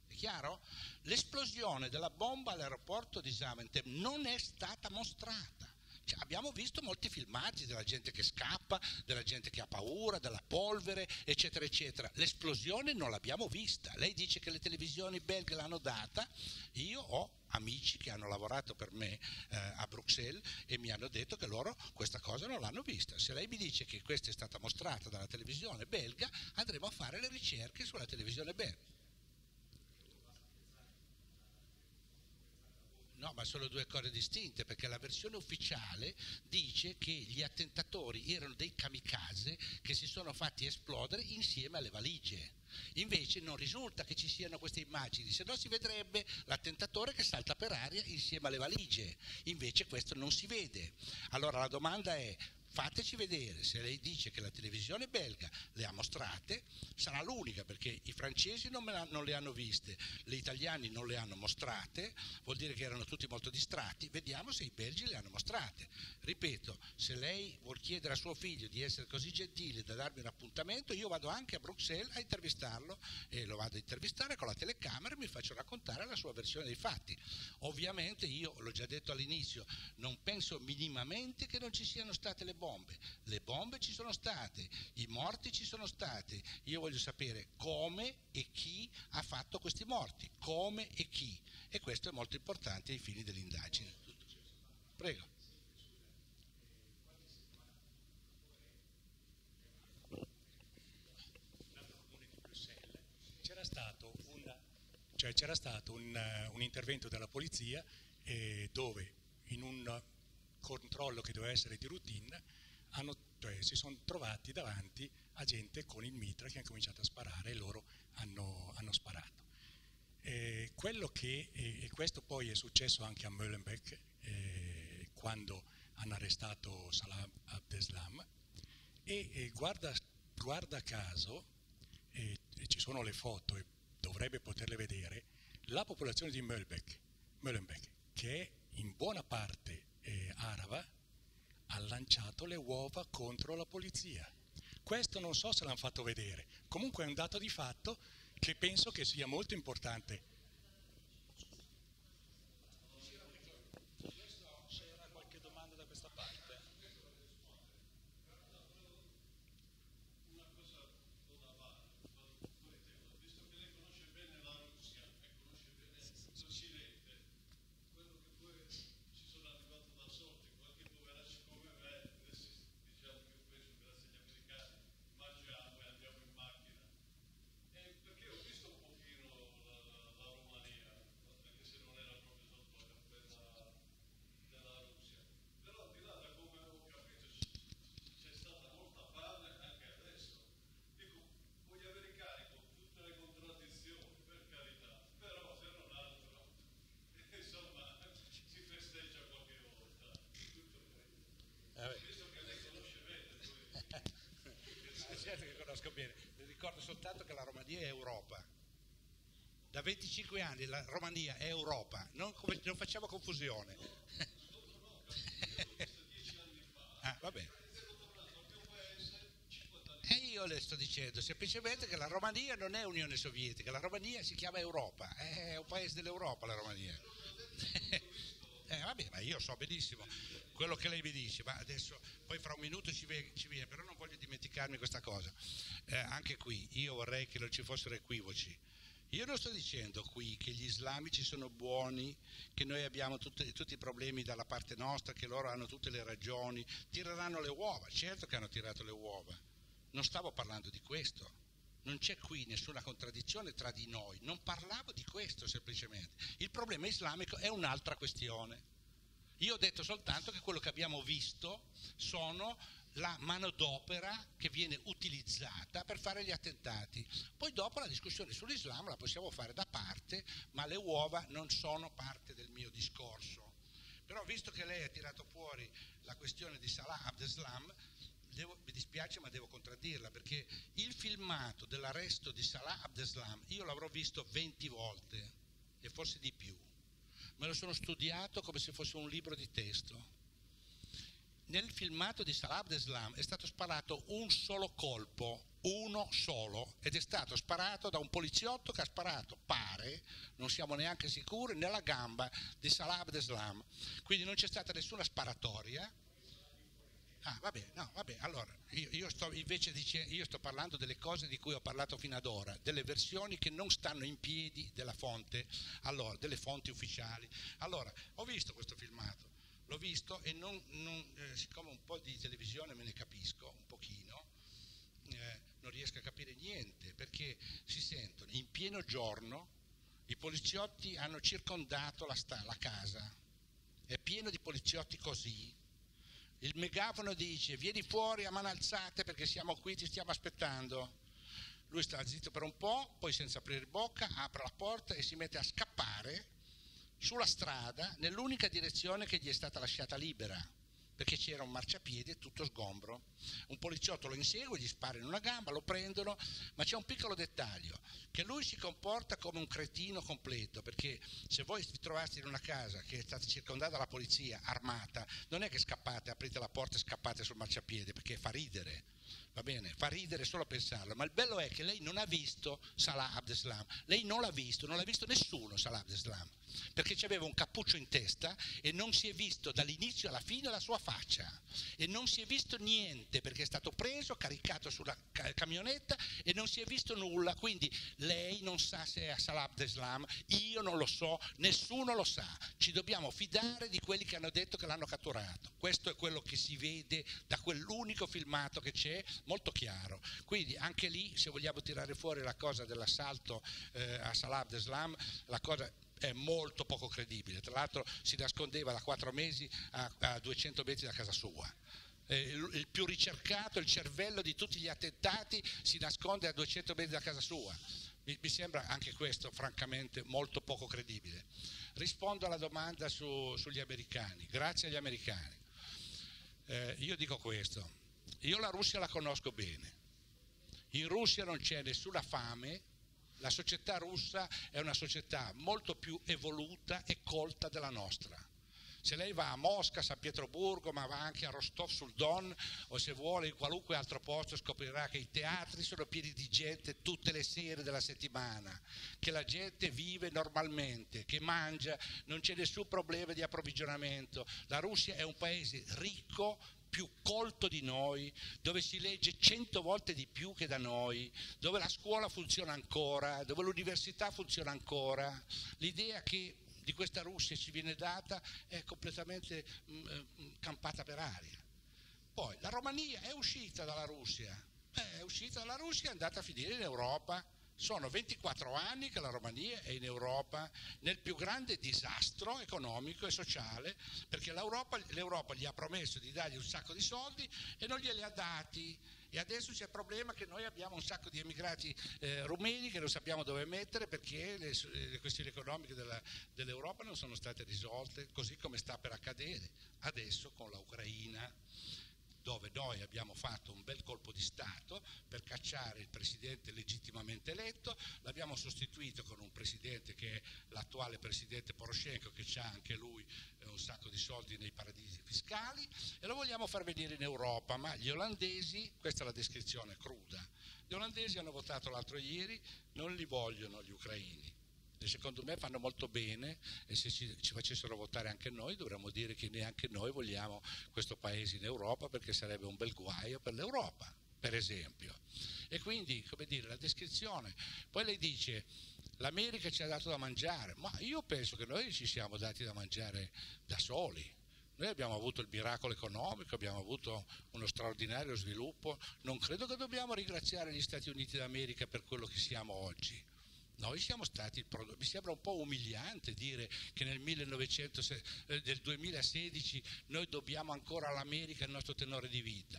È chiaro? L'esplosione della bomba all'aeroporto di Zaventem non è stata mostrata. Cioè, abbiamo visto molti filmati della gente che scappa, della gente che ha paura, della polvere, eccetera, eccetera. L'esplosione non l'abbiamo vista. Lei dice che le televisioni belghe l'hanno data. Io ho amici che hanno lavorato per me eh, a Bruxelles e mi hanno detto che loro questa cosa non l'hanno vista. Se lei mi dice che questa è stata mostrata dalla televisione belga, andremo a fare le ricerche sulla televisione belga. No, ma sono due cose distinte perché la versione ufficiale dice che gli attentatori erano dei kamikaze che si sono fatti esplodere insieme alle valigie. Invece non risulta che ci siano queste immagini, se no si vedrebbe l'attentatore che salta per aria insieme alle valigie. Invece questo non si vede. Allora la domanda è fateci vedere, se lei dice che la televisione belga le ha mostrate, sarà l'unica perché i francesi non, non, le hanno viste, gli italiani non le hanno mostrate, vuol dire che erano tutti molto distratti, vediamo se i belgi le hanno mostrate. Ripeto, se lei vuol chiedere a suo figlio di essere così gentile da darmi un appuntamento, io vado anche a Bruxelles a intervistarlo e lo vado a intervistare con la telecamera e mi faccio raccontare la sua versione dei fatti. Ovviamente io, l'ho già detto all'inizio, non penso minimamente che non ci siano state le bombe. Le bombe ci sono state, i morti ci sono stati. Io voglio sapere come e chi ha fatto questi morti, come e chi. E questo è molto importante ai fini dell'indagine. Prego. C'era stato un, cioè c'era stato un, un intervento della polizia eh, dove in un controllo che doveva essere di routine, si sono trovati davanti a gente con il mitra che hanno cominciato a sparare e loro hanno, hanno sparato. Eh, quello che, e, questo poi è successo anche a Molenbeek eh, quando hanno arrestato Salah Abdeslam e, e guarda, guarda, caso, eh, ci sono le foto e dovrebbe poterle vedere, la popolazione di Molenbeek che è in buona parte eh, ha lanciato le uova contro la polizia. Questo non so se l'hanno fatto vedere, comunque è un dato di fatto che penso che sia molto importante 25 anni la Romania è Europa, non, come, non facciamo confusione. (laughs) ah, va bene. E io le sto dicendo semplicemente che la Romania non è Unione Sovietica, la Romania si chiama Europa, è un paese dell'Europa la Romania. (laughs) eh, vabbè, ma io so benissimo quello che lei mi dice, ma adesso poi fra un minuto ci viene, ci viene però non voglio dimenticarmi questa cosa. Eh, anche qui io vorrei che non ci fossero equivoci. Io non sto dicendo qui che gli islamici sono buoni, che noi abbiamo tutti, tutti, i problemi dalla parte nostra, che loro hanno tutte le ragioni, tireranno le uova, certo che hanno tirato le uova, non stavo parlando di questo. Non c'è qui nessuna contraddizione tra di noi, non parlavo di questo semplicemente. Il problema islamico è un'altra questione. Io ho detto soltanto che quello che abbiamo visto sono la manodopera che viene utilizzata per fare gli attentati. Poi dopo la discussione sull'Islam la possiamo fare da parte, ma le uova non sono parte del mio discorso. Però visto che lei ha tirato fuori la questione di Salah Abdeslam, devo, mi dispiace ma devo contraddirla perché il filmato dell'arresto di Salah Abdeslam io l'avrò visto 20 volte e forse di più. Me lo sono studiato come se fosse un libro di testo. Nel filmato di Salah Abdeslam è stato sparato un solo colpo, uno solo, ed è stato sparato da un poliziotto che ha sparato, pare, non siamo neanche sicuri, nella gamba di Salah Abdeslam. Quindi non c'è stata nessuna sparatoria, Ah, vabbè, no, vabbè, allora, io, io sto invece dicendo, io sto parlando delle cose di cui ho parlato fino ad ora, delle versioni che non stanno in piedi della fonte, allora, delle fonti ufficiali. Allora, ho visto questo filmato, l'ho visto e non, non, eh, siccome un po' di televisione me ne capisco, un pochino, eh, non riesco a capire niente, perché si sentono in pieno giorno, i poliziotti hanno circondato la, sta, la casa, è pieno di poliziotti così, il megafono dice vieni fuori a mano alzate perché siamo qui, ti stiamo aspettando. Lui sta zitto per un po', poi senza aprire bocca apre la porta e si mette a scappare sulla strada nell'unica direzione che gli è stata lasciata libera perché c'era un marciapiede tutto sgombro. Un poliziotto lo insegue, gli spara in una gamba, lo prendono, ma c'è un piccolo dettaglio, che lui si comporta come un cretino completo, perché se voi vi trovaste in una casa che è stata circondata dalla polizia armata, non è che scappate, aprite la porta e scappate sul marciapiede, perché fa ridere va bene, fa ridere solo a pensarlo, ma il bello è che lei non ha visto Salah Abdeslam, lei non l'ha visto, non l'ha visto nessuno Salah Abdeslam, perché aveva un cappuccio in testa e non si è visto dall'inizio alla fine la sua faccia. E non si è visto niente perché è stato preso, caricato sulla camionetta e non si è visto nulla, quindi lei non sa se è Salah Abdeslam, io non lo so, nessuno lo sa, ci dobbiamo fidare di quelli che hanno detto che l'hanno catturato, questo è quello che si vede da quell'unico filmato che c'è molto chiaro. Quindi anche lì, se vogliamo tirare fuori la cosa dell'assalto eh, a Salah Abdeslam, la cosa è molto poco credibile. Tra l'altro si nascondeva da quattro mesi a, a 200 metri da casa sua. Eh, il, il, più ricercato, il cervello di tutti gli attentati si nasconde a 200 metri da casa sua. Mi, mi sembra anche questo francamente molto poco credibile. Rispondo alla domanda su, sugli americani. Grazie agli americani. Eh, io dico questo io la Russia la conosco bene. In Russia non c'è nessuna fame, la società russa è una società molto più evoluta e colta della nostra. Se lei va a Mosca, a San Pietroburgo, ma va anche a Rostov sul Don o se vuole in qualunque altro posto scoprirà che i teatri sono pieni di gente tutte le sere della settimana, che la gente vive normalmente, che mangia, non c'è nessun problema di approvvigionamento. La Russia è un paese ricco, più colto di noi, dove si legge cento volte di più che da noi, dove la scuola funziona ancora, dove l'università funziona ancora, l'idea che di questa Russia ci viene data è completamente mh, mm, eh, campata per aria. Poi la Romania è uscita dalla Russia, è uscita dalla Russia e è andata a finire in Europa sono 24 anni che la Romania è in Europa nel più grande disastro economico e sociale perché l'Europa, l'Europa gli ha promesso di dargli un sacco di soldi e non glieli ha dati. E adesso c'è il problema che noi abbiamo un sacco di emigrati eh, rumeni che non sappiamo dove mettere perché le, le questioni economiche della, dell'Europa non sono state risolte, così come sta per accadere adesso con l'Ucraina dove noi abbiamo fatto un bel colpo di Stato per cacciare il presidente legittimamente eletto, l'abbiamo sostituito con un presidente che è l'attuale presidente Poroshenko che ha anche lui eh, un sacco di soldi nei paradisi fiscali. E lo vogliamo far venire in Europa, ma gli olandesi, questa è la descrizione cruda, gli olandesi hanno votato l'altro ieri, non li vogliono gli ucraini secondo me fanno molto bene e se ci, ci, facessero votare anche noi dovremmo dire che neanche noi vogliamo questo paese in Europa perché sarebbe un bel guaio per l'Europa, per esempio. E quindi, come dire, la descrizione. Poi lei dice, l'America ci ha dato da mangiare, ma io penso che noi ci siamo dati da mangiare da soli Noi abbiamo avuto il miracolo economico, abbiamo avuto uno straordinario sviluppo, non credo che dobbiamo ringraziare gli Stati Uniti d'America per quello che siamo oggi. Noi siamo stati, mi sembra un po' umiliante dire che nel 1900, eh, del 2016 noi dobbiamo ancora all'America il nostro tenore di vita.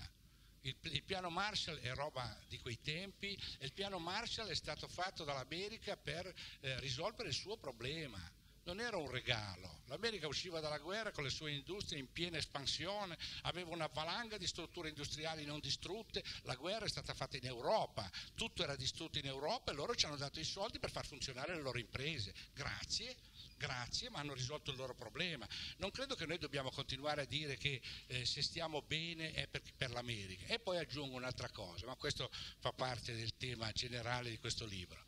Il, il, piano Marshall è roba di quei tempi e il piano Marshall è stato fatto dall'America per eh, risolvere il suo problema non era un regalo. L'America usciva dalla guerra con le sue industrie in piena espansione, aveva una valanga di strutture industriali non distrutte, la guerra è stata fatta in Europa, tutto era distrutto in Europa e loro ci hanno dato i soldi per far funzionare le loro imprese. Grazie, grazie, ma hanno risolto il loro problema. Non credo che noi dobbiamo continuare a dire che eh, se stiamo bene è per, per l'America. E poi aggiungo un'altra cosa, ma questo fa parte del tema generale di questo libro.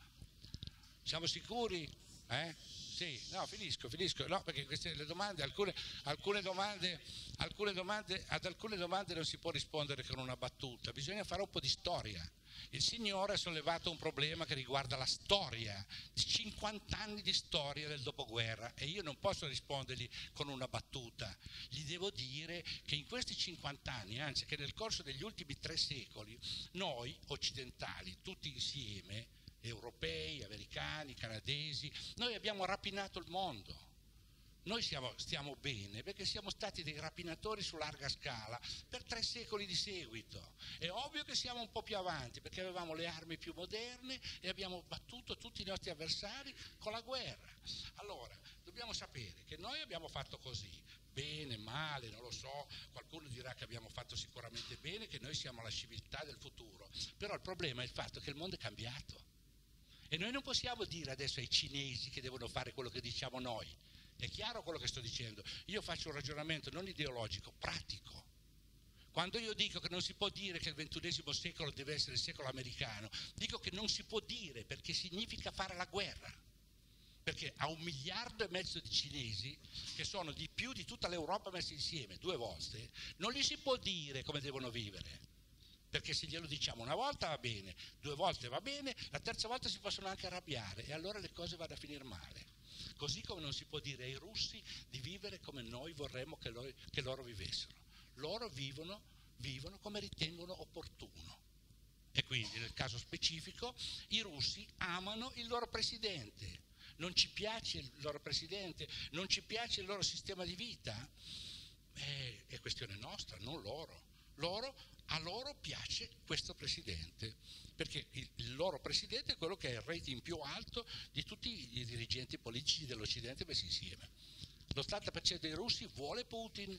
Siamo sicuri? Eh? Sì, no, finisco, finisco, no, perché queste le domande, alcune, alcune domande, alcune domande, ad alcune domande non si può rispondere con una battuta, bisogna fare un po' di storia. Il Signore ha sollevato un problema che riguarda la storia, 50 anni di storia del dopoguerra e io non posso rispondergli con una battuta. Gli devo dire che in questi 50 anni, anzi che nel corso degli ultimi tre secoli, noi occidentali, tutti insieme, europei, americani, canadesi, noi abbiamo rapinato il mondo. Noi siamo, stiamo bene perché siamo stati dei rapinatori su larga scala per tre secoli di seguito. È ovvio che siamo un po' più avanti perché avevamo le armi più moderne e abbiamo battuto tutti i nostri avversari con la guerra. Allora, dobbiamo sapere che noi abbiamo fatto così, bene, male, non lo so, qualcuno dirà che abbiamo fatto sicuramente bene, che noi siamo la civiltà del futuro, però il problema è il fatto che il mondo è cambiato. E noi non possiamo dire adesso ai cinesi che devono fare quello che diciamo noi. È chiaro quello che sto dicendo? Io faccio un ragionamento non ideologico, pratico. Quando io dico che non si può dire che il ventunesimo secolo deve essere il secolo americano, dico che non si può dire perché significa fare la guerra. Perché a un miliardo e mezzo di cinesi, che sono di più di tutta l'Europa messa insieme, due volte, non gli si può dire come devono vivere perché se glielo diciamo una volta va bene, due volte va bene, la terza volta si possono anche arrabbiare e allora le cose vanno a finire male. Così come non si può dire ai russi di vivere come noi vorremmo che loro, che loro vivessero. Loro vivono, vivono come ritengono opportuno. E quindi nel caso specifico i russi amano il loro presidente. Non ci piace il loro presidente, non ci piace il loro sistema di vita. Eh, è questione nostra, non loro. Loro a loro piace questo presidente, perché il, loro presidente è quello che ha il rating più alto di tutti i dirigenti politici dell'Occidente messi insieme. L'80% dei russi vuole Putin,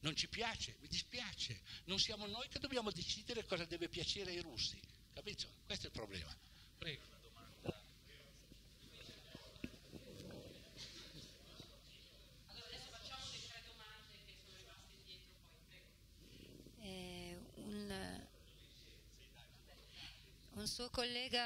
non ci piace, mi dispiace, non siamo noi che dobbiamo decidere cosa deve piacere ai russi, capito? Questo è il problema. Prego. Un suo collega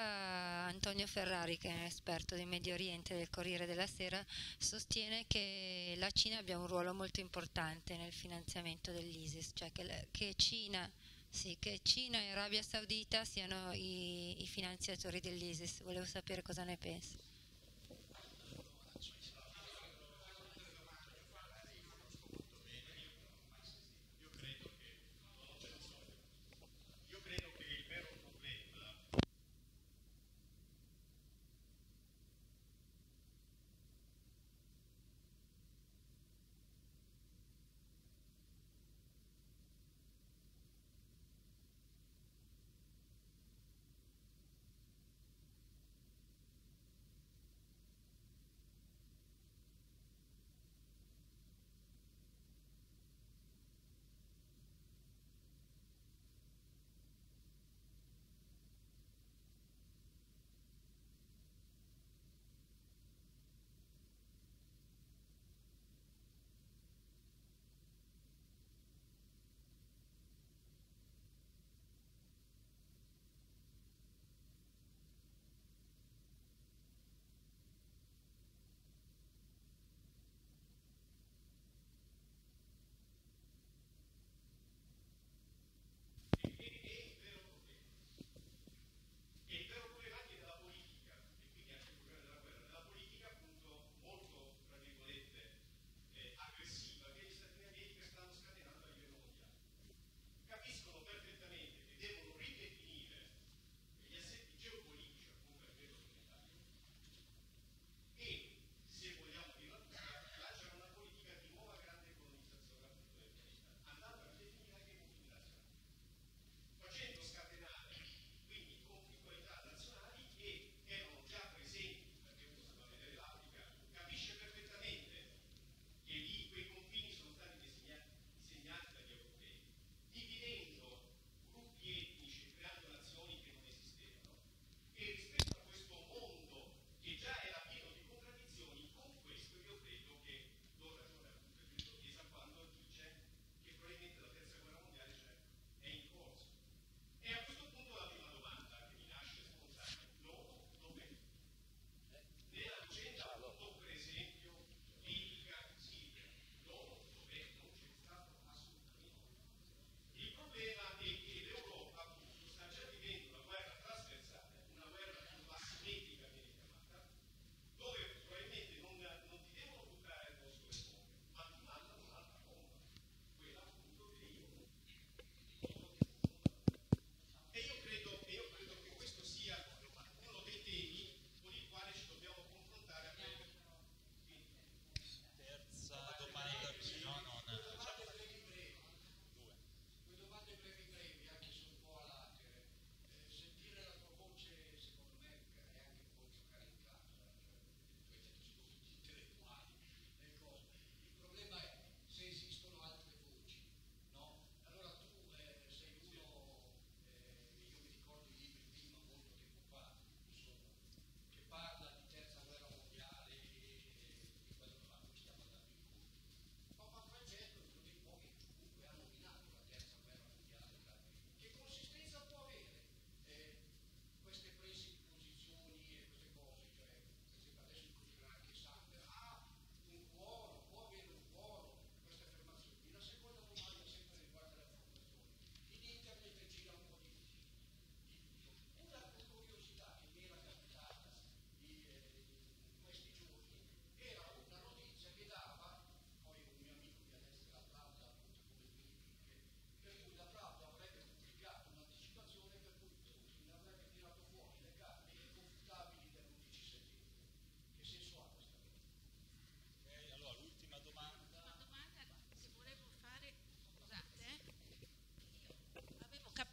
Antonio Ferrari, che è esperto di Medio Oriente del Corriere della Sera, sostiene che la Cina abbia un ruolo molto importante nel finanziamento dell'ISIS, cioè che, che, Cina, sì, che Cina, e Arabia Saudita siano i, i finanziatori dell'ISIS. Volevo sapere cosa ne pensa.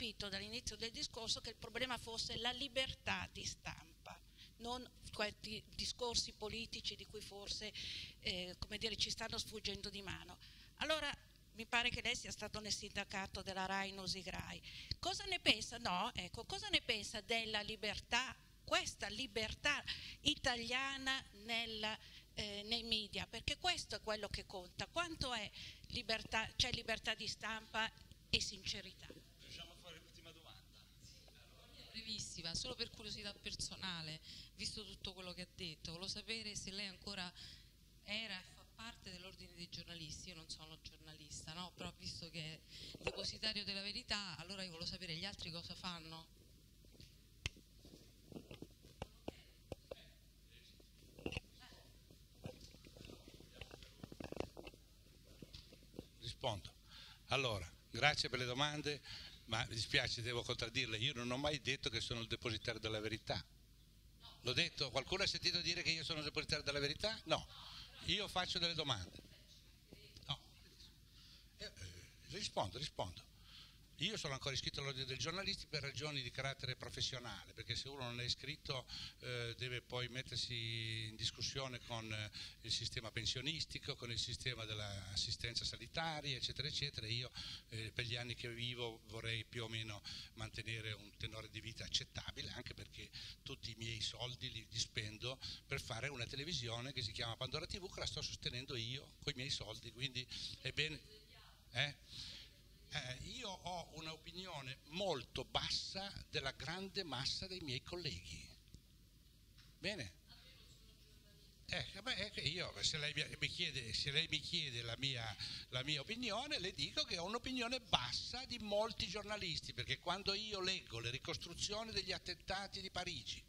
Capito dall'inizio del discorso che il problema fosse la libertà di stampa, non questi discorsi politici di cui forse eh, dire, ci stanno sfuggendo di mano. Allora mi pare che lei sia stato nel sindacato della RAI Nosigrai. Cosa ne pensa? No, ecco, cosa ne pensa della libertà, questa libertà italiana nella, eh, nei media? Perché questo è quello che conta. Quanto è libertà, c'è libertà di stampa e sincerità? Riusciamo a fare l'ultima domanda? Brevissima, solo per curiosità personale, visto tutto quello che ha detto, volevo sapere se lei ancora era e fa parte dell'ordine dei giornalisti, io non sono giornalista, no? però visto che è depositario della verità, allora io volevo sapere gli altri cosa fanno. Rispondo. Allora, grazie per le domande, ma mi dispiace, devo contraddirle. Io non ho mai detto che sono il depositario della verità. L'ho detto? Qualcuno ha sentito dire che io sono il depositario della verità? No. Io faccio delle domande. No. Eh, rispondo, rispondo. Io sono ancora iscritto all'ordine dei giornalisti per ragioni di carattere professionale, perché se uno non è iscritto eh, deve poi mettersi in discussione con eh, il sistema pensionistico, con il sistema dell'assistenza sanitaria, eccetera, eccetera. Io eh, per gli anni che vivo vorrei più o meno mantenere un tenore di vita accettabile, anche perché tutti i miei soldi li, li spendo per fare una televisione che si chiama Pandora TV, che la sto sostenendo io con i miei soldi, quindi è bene... Eh? Eh, io ho un'opinione molto bassa della grande massa dei miei colleghi. Bene? Eh, beh, io, se lei mi chiede, lei mi chiede la, mia, la mia opinione, le dico che ho un'opinione bassa di molti giornalisti, perché quando io leggo le ricostruzioni degli attentati di Parigi,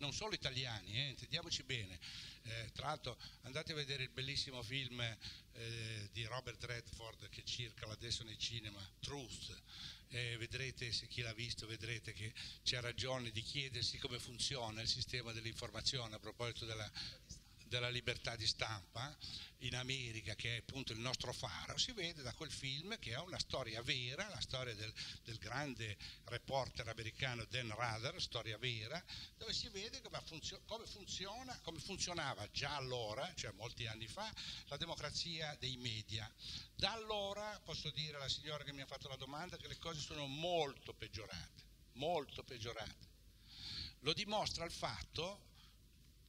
non solo italiani, eh, intendiamoci bene. Eh, tra l'altro andate a vedere il bellissimo film eh, di Robert Redford che circola adesso nei cinema, Truth, e vedrete, se chi l'ha visto, vedrete che c'è ragione di chiedersi come funziona il sistema dell'informazione a proposito della della libertà di stampa in America, che è appunto il nostro faro, si vede da quel film che è una storia vera, la storia del, del grande reporter americano Dan Rather, storia vera, dove si vede come, funzio, come, funziona, come funzionava già allora, cioè molti anni fa, la democrazia dei media. Da allora posso dire alla signora che mi ha fatto la domanda che le cose sono molto peggiorate, molto peggiorate. Lo dimostra il fatto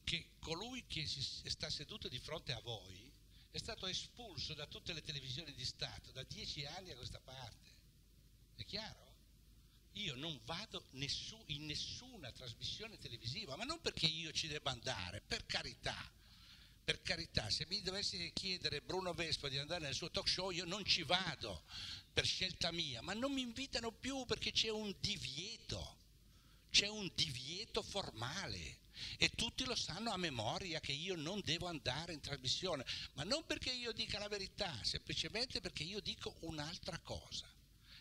che colui che sta seduto di fronte a voi è stato espulso da tutte le televisioni di Stato da dieci anni a questa parte. È chiaro? Io non vado nessu, in nessuna trasmissione televisiva, ma non perché io ci debba andare, per carità. Per carità, se mi dovesse chiedere Bruno Vespa di andare nel suo talk show, io non ci vado per scelta mia, ma non mi invitano più perché c'è un divieto, c'è un divieto formale e tutti lo sanno a memoria che io non devo andare in trasmissione, ma non perché io dica la verità, semplicemente perché io dico un'altra cosa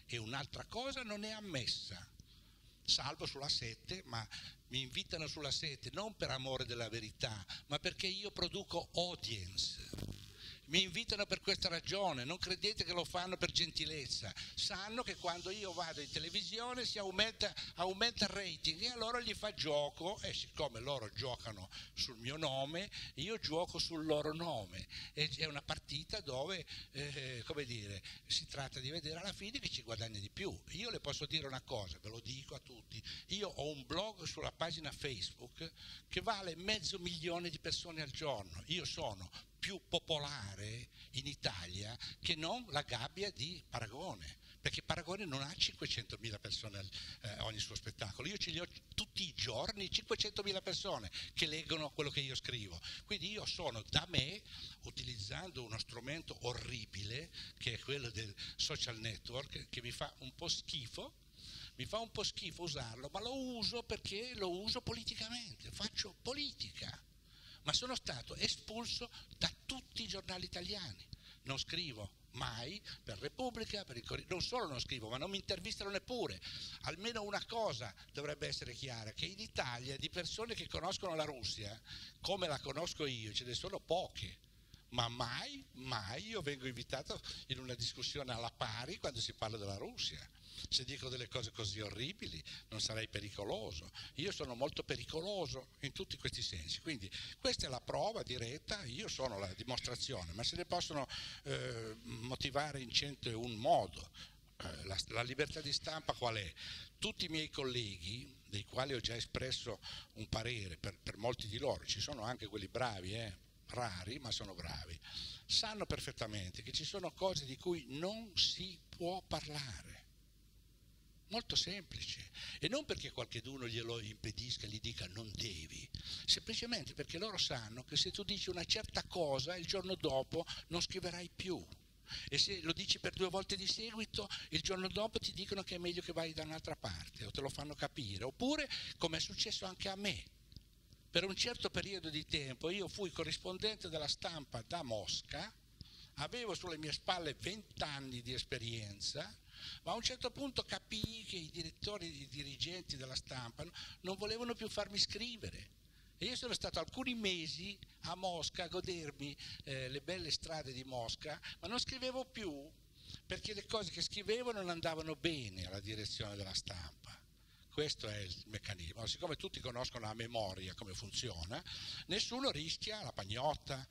e un'altra cosa non è ammessa. Salvo sulla 7, ma mi invitano sulla 7 non per amore della verità, ma perché io produco audience mi invitano per questa ragione, non credete che lo fanno per gentilezza, sanno che quando io vado in televisione si aumenta, aumenta il rating e allora gli fa gioco e siccome loro giocano sul mio nome, io gioco sul loro nome. E è una partita dove, eh, come dire, si tratta di vedere alla fine chi ci guadagna di più. Io le posso dire una cosa, ve lo dico a tutti, io ho un blog sulla pagina Facebook che vale mezzo milione di persone al giorno, io sono più popolare in Italia che non la gabbia di Paragone, perché Paragone non ha 500.000 persone eh, ogni suo spettacolo, io ce li ho tutti i giorni 500.000 persone che leggono quello che io scrivo, quindi io sono da me, utilizzando uno strumento orribile che è quello del social network, che mi fa un po' schifo, mi fa un po' schifo usarlo, ma lo uso perché lo uso politicamente, faccio politica ma sono stato espulso da tutti i giornali italiani. Non scrivo mai per Repubblica, per il non solo non scrivo, ma non mi intervistano neppure. Almeno una cosa dovrebbe essere chiara, che in Italia di persone che conoscono la Russia, come la conosco io, ce ne sono poche ma mai, mai io vengo invitato in una discussione alla pari quando si parla della Russia. Se dico delle cose così orribili non sarei pericoloso. Io sono molto pericoloso in tutti questi sensi. Quindi questa è la prova diretta, io sono la dimostrazione, ma se ne possono eh, motivare in 101 modo. Eh, la, la libertà di stampa qual è? Tutti i miei colleghi, dei quali ho già espresso un parere per, per molti di loro, ci sono anche quelli bravi, eh, rari ma sono bravi, sanno perfettamente che ci sono cose di cui non si può parlare. Molto semplice. E non perché qualcuno glielo impedisca, gli dica non devi, semplicemente perché loro sanno che se tu dici una certa cosa il giorno dopo non scriverai più. E se lo dici per due volte di seguito, il giorno dopo ti dicono che è meglio che vai da un'altra parte o te lo fanno capire. Oppure, come è successo anche a me, per un certo periodo di tempo io fui corrispondente della stampa da Mosca, avevo sulle mie spalle 20 anni di esperienza, ma a un certo punto capii che i direttori, i dirigenti della stampa non volevano più farmi scrivere. E io sono stato alcuni mesi a Mosca a godermi eh, le belle strade di Mosca, ma non scrivevo più perché le cose che scrivevo non andavano bene alla direzione della stampa. Questo è il meccanismo. Siccome tutti conoscono a memoria come funziona, nessuno rischia la pagnotta,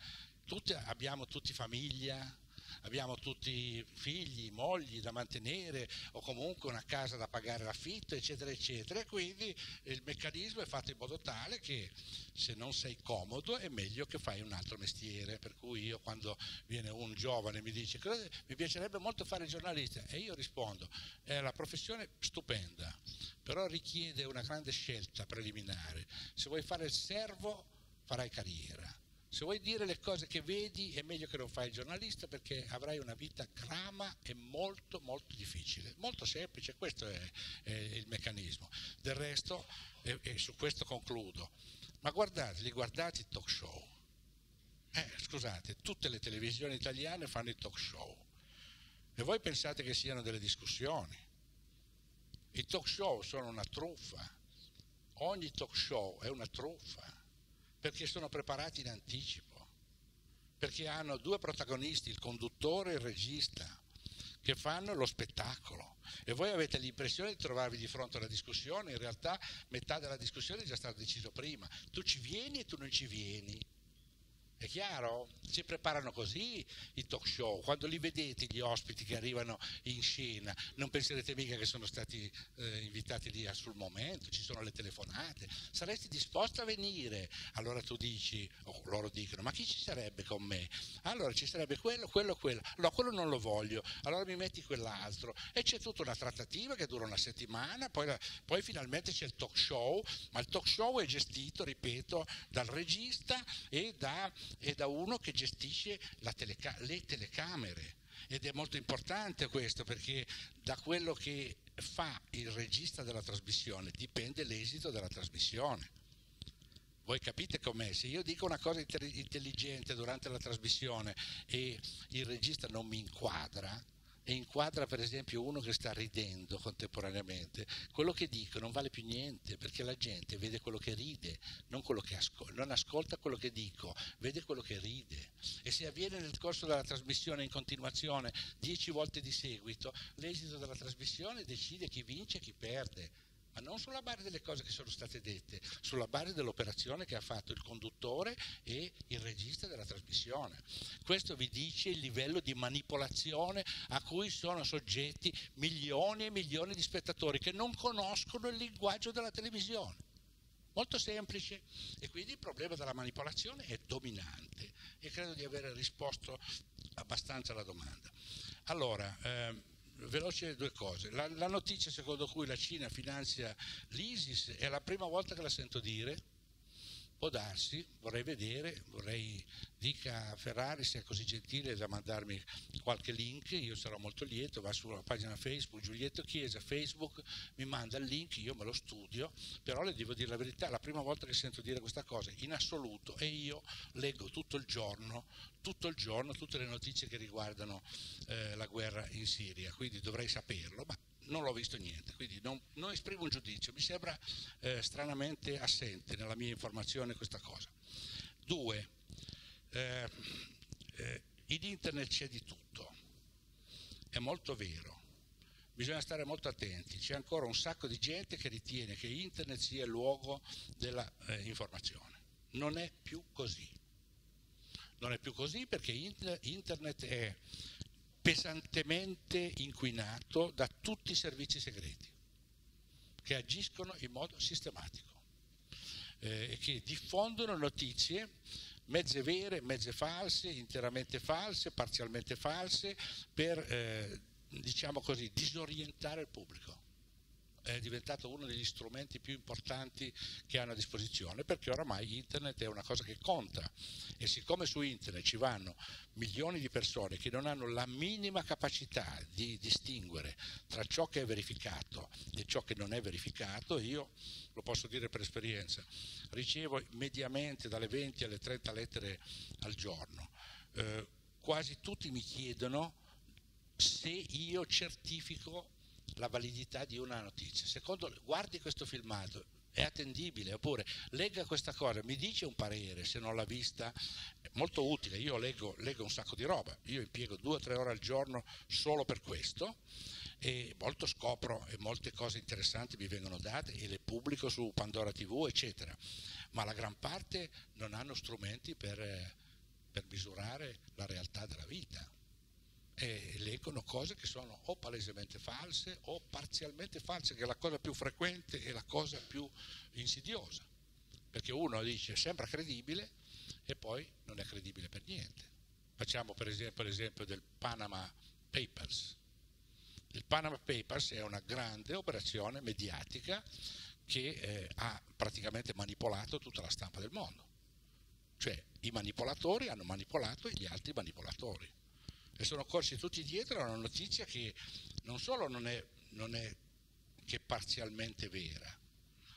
tutti, abbiamo tutti famiglia, abbiamo tutti figli, mogli da mantenere o comunque una casa da pagare l'affitto, eccetera, eccetera. Quindi il meccanismo è fatto in modo tale che se non sei comodo è meglio che fai un altro mestiere. Per cui io quando viene un giovane e mi dice mi piacerebbe molto fare il giornalista e io rispondo è una professione stupenda, però richiede una grande scelta preliminare. Se vuoi fare il servo farai carriera se vuoi dire le cose che vedi è meglio che non fai il giornalista perché avrai una vita grama e molto molto difficile. Molto semplice, questo è, è il meccanismo. Del resto, e, e, su questo concludo, ma guardate, li guardate i talk show. Eh, scusate, tutte le televisioni italiane fanno i talk show e voi pensate che siano delle discussioni. I talk show sono una truffa. Ogni talk show è una truffa perché sono preparati in anticipo, perché hanno due protagonisti, il conduttore e il regista, che fanno lo spettacolo. E voi avete l'impressione di trovarvi di fronte a una discussione, in realtà metà della discussione è già stato deciso prima. Tu ci vieni e tu non ci vieni. È chiaro? Si preparano così i talk show. Quando li vedete gli ospiti che arrivano in scena, non penserete mica che sono stati eh, invitati lì sul momento, ci sono le telefonate. Saresti disposto a venire? Allora tu dici, o loro dicono, ma chi ci sarebbe con me? Allora ci sarebbe quello, quello, quello. No, quello non lo voglio. Allora mi metti quell'altro. E c'è tutta una trattativa che dura una settimana, poi, poi finalmente c'è il talk show, ma il talk show è gestito, ripeto, dal regista e da è da uno che gestisce teleca- le telecamere. Ed è molto importante questo perché da quello che fa il regista della trasmissione dipende l'esito della trasmissione. Voi capite com'è? Se io dico una cosa intelligente durante la trasmissione e il regista non mi inquadra, e inquadra per esempio uno che sta ridendo contemporaneamente, quello che dico non vale più niente perché la gente vede quello che ride, non, che ascolta, non ascolta quello che dico, vede quello che ride. E se avviene nel corso della trasmissione in continuazione dieci volte di seguito, l'esito della trasmissione decide chi vince e chi perde ma non sulla base delle cose che sono state dette, sulla base dell'operazione che ha fatto il conduttore e il regista della trasmissione. Questo vi dice il livello di manipolazione a cui sono soggetti milioni e milioni di spettatori che non conoscono il linguaggio della televisione. Molto semplice e quindi il problema della manipolazione è dominante e credo di aver risposto abbastanza alla domanda. Allora, ehm, veloce due cose. La, la, notizia secondo cui la Cina finanzia l'ISIS è la prima volta che la sento dire, può darsi, vorrei vedere, vorrei dica a Ferrari se è così gentile da mandarmi qualche link, io sarò molto lieto, va sulla pagina Facebook Giulietto Chiesa, Facebook, mi manda il link, io me lo studio, però le devo dire la verità, è la prima volta che sento dire questa cosa in assoluto e io leggo tutto il giorno, tutto il giorno tutte le notizie che riguardano eh, la guerra in Siria, quindi dovrei saperlo, ma non l'ho visto niente, quindi non, non esprimo un giudizio, mi sembra eh, stranamente assente nella mia informazione questa cosa. Due, eh, eh, in internet c'è di tutto, è molto vero, bisogna stare molto attenti, c'è ancora un sacco di gente che ritiene che internet sia il luogo dell'informazione, eh, non è più così, non è più così perché internet è pesantemente inquinato da tutti i servizi segreti che agiscono in modo sistematico e eh, che diffondono notizie mezze vere, mezze false, interamente false, parzialmente false, per eh, diciamo così, disorientare il pubblico è diventato uno degli strumenti più importanti che hanno a disposizione perché oramai internet è una cosa che conta e siccome su internet ci vanno milioni di persone che non hanno la minima capacità di distinguere tra ciò che è verificato e ciò che non è verificato, io lo posso dire per esperienza, ricevo mediamente dalle 20 alle 30 lettere al giorno. Eh, quasi tutti mi chiedono se io certifico la validità di una notizia. Secondo, guardi questo filmato, è attendibile, oppure legga questa cosa, mi dice un parere se non l'ha vista, è molto utile, io leggo, leggo un sacco di roba, io impiego due o tre ore al giorno solo per questo e molto scopro e molte cose interessanti mi vengono date e le pubblico su Pandora TV, eccetera, ma la gran parte non hanno strumenti per, per misurare la realtà della vita e leggono cose che sono o palesemente false o parzialmente false, che è la cosa più frequente e la cosa più insidiosa, perché uno dice sembra credibile e poi non è credibile per niente. Facciamo per esempio l'esempio del Panama Papers. Il Panama Papers è una grande operazione mediatica che eh, ha praticamente manipolato tutta la stampa del mondo. Cioè i manipolatori hanno manipolato gli altri manipolatori e sono corsi tutti dietro a una notizia che non solo non è, non è che parzialmente vera,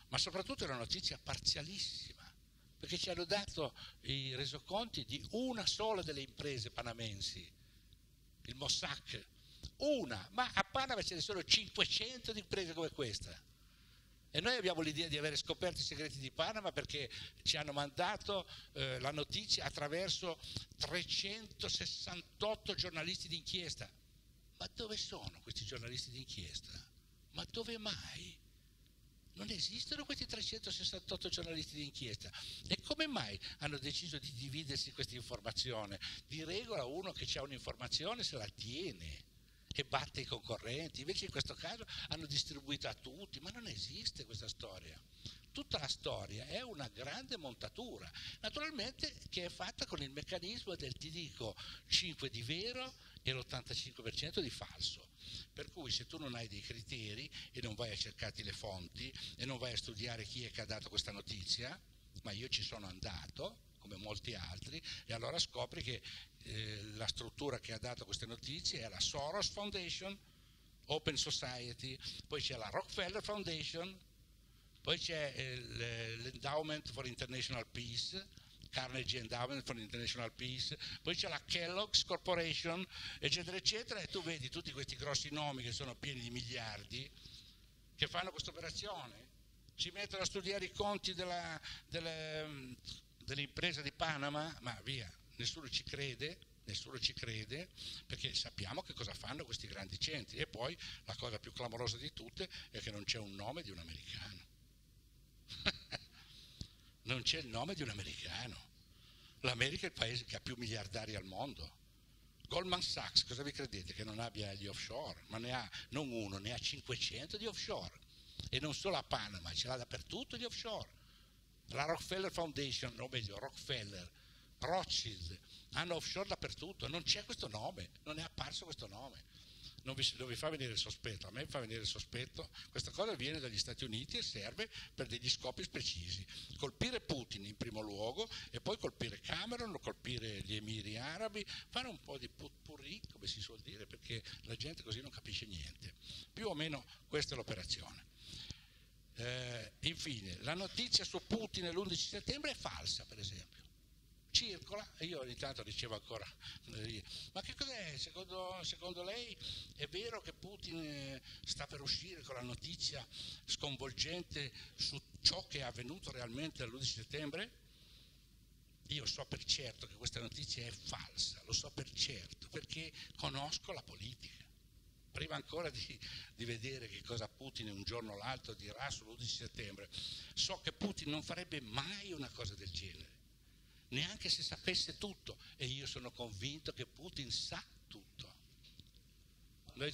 ma soprattutto è una notizia parzialissima, perché ci hanno dato i resoconti di una sola delle imprese panamensi, il Mossack, una, ma a Panama ce ne sono 500 di imprese come questa. E noi abbiamo l'idea di avere scoperto i segreti di Panama perché ci hanno mandato eh, la notizia attraverso 368 giornalisti d'inchiesta. Ma dove sono questi giornalisti d'inchiesta? Ma dove mai? Non esistono questi 368 giornalisti d'inchiesta. E come mai hanno deciso di dividersi questa informazione? Di regola uno che ha un'informazione se la tiene che batte i concorrenti, invece in questo caso hanno distribuito a tutti, ma non esiste questa storia. Tutta la storia è una grande montatura, naturalmente che è fatta con il meccanismo del ti dico 5 di vero e l'85% di falso. Per cui se tu non hai dei criteri e non vai a cercarti le fonti e non vai a studiare chi è che ha dato questa notizia, ma io ci sono andato, come molti altri, e allora scopri che eh, la struttura che ha dato queste notizie è la Soros Foundation, Open Society, poi c'è la Rockefeller Foundation, poi c'è eh, l'Endowment for International Peace, Carnegie Endowment for International Peace, poi c'è la Kellogg's Corporation, eccetera, eccetera, e tu vedi tutti questi grossi nomi che sono pieni di miliardi che fanno questa operazione, ci mettono a studiare i conti della, della, dell'impresa di Panama, ma via, nessuno ci crede, nessuno ci crede perché sappiamo che cosa fanno questi grandi centri e poi la cosa più clamorosa di tutte è che non c'è un nome di un americano. (laughs) non c'è il nome di un americano. L'America è il paese che ha più miliardari al mondo. Goldman Sachs, cosa vi credete che non abbia gli offshore? Ma ne ha non uno, ne ha 500 di offshore. E non solo a Panama, ce l'ha dappertutto gli offshore. La Rockefeller Foundation, o meglio Rockefeller, Rothschild, hanno offshore dappertutto, non c'è questo nome, non è apparso questo nome. Non vi, non vi, fa venire il sospetto, a me fa venire il sospetto, questa cosa viene dagli Stati Uniti e serve per degli scopi precisi. Colpire Putin in primo luogo e poi colpire Cameron, colpire gli emiri arabi, fare un po' di putpurri, come si suol dire, perché la gente così non capisce niente. Più o meno questa è l'operazione. Eh, infine, la notizia su Putin l'11 settembre è falsa, per esempio. Circola e io ogni tanto ricevo ancora ma che cos'è? Secondo, secondo, lei è vero che Putin eh, sta per uscire con la notizia sconvolgente su ciò che è avvenuto realmente l'11 settembre? Io so per certo che questa notizia è falsa, lo so per certo, perché conosco la politica. Prima ancora di, di vedere che cosa Putin un giorno o l'altro dirà sull'11 settembre, so che Putin non farebbe mai una cosa del genere, neanche se sapesse tutto. E io sono convinto che Putin sa tutto. Noi,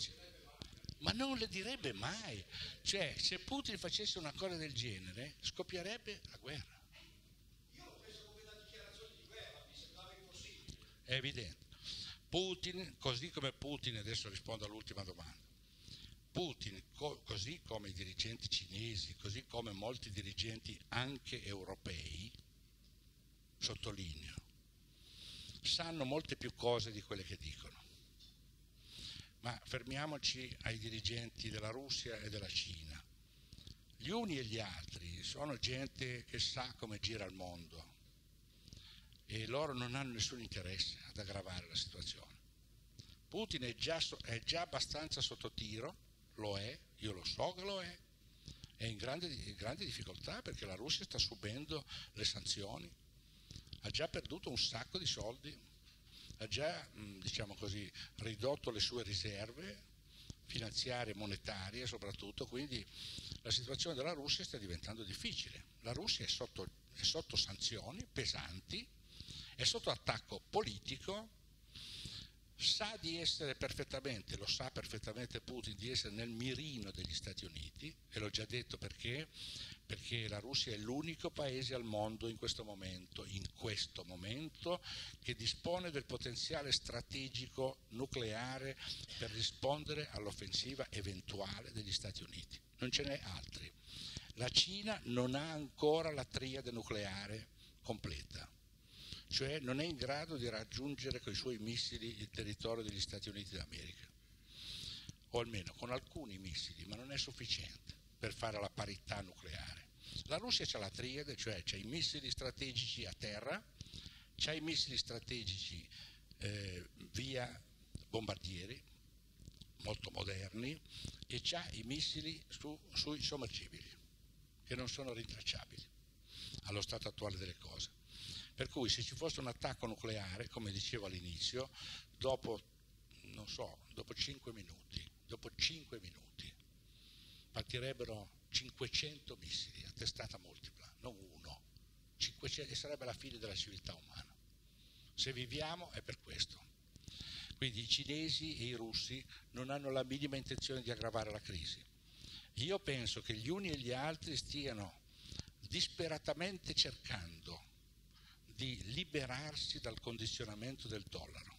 ma non le direbbe mai. Cioè, se Putin facesse una cosa del genere, scoppierebbe la guerra. È evidente. Putin, così come Putin, adesso rispondo all'ultima domanda, Putin, co- così come i dirigenti cinesi, così come molti dirigenti anche europei, sottolineo, sanno molte più cose di quelle che dicono. Ma fermiamoci ai dirigenti della Russia e della Cina. Gli uni e gli altri sono gente che sa come gira il mondo, e loro non hanno nessun interesse ad aggravare la situazione. Putin è già, è già abbastanza sotto tiro, lo è, io lo so che lo è, è in grande, in grande difficoltà perché la Russia sta subendo le sanzioni, ha già perduto un sacco di soldi, ha già diciamo così, ridotto le sue riserve finanziarie, monetarie soprattutto, quindi la situazione della Russia sta diventando difficile. La Russia è sotto, è sotto sanzioni pesanti è sotto attacco politico, sa di essere perfettamente, lo sa perfettamente Putin, di essere nel mirino degli Stati Uniti, e l'ho già detto perché, perché la Russia è l'unico paese al mondo in questo momento, in questo momento, che dispone del potenziale strategico nucleare per rispondere all'offensiva eventuale degli Stati Uniti. Non ce n'è altri. La Cina non ha ancora la triade nucleare completa cioè non è in grado di raggiungere con i suoi missili il territorio degli Stati Uniti d'America, o almeno con alcuni missili, ma non è sufficiente per fare la parità nucleare. La Russia c'ha la triade, cioè c'ha i missili strategici a terra, c'ha i missili strategici eh, via bombardieri, molto moderni, e c'ha i missili su, sui sommergibili, che non sono rintracciabili allo stato attuale delle cose. Per cui se ci fosse un attacco nucleare, come dicevo all'inizio, dopo, non so, dopo 5 minuti, dopo 5 minuti partirebbero 500 missili a testata multipla, non uno, 500, e sarebbe la fine della civiltà umana. Se viviamo è per questo. Quindi i cinesi e i russi non hanno la minima intenzione di aggravare la crisi. Io penso che gli uni e gli altri stiano disperatamente cercando di liberarsi dal condizionamento del dollaro,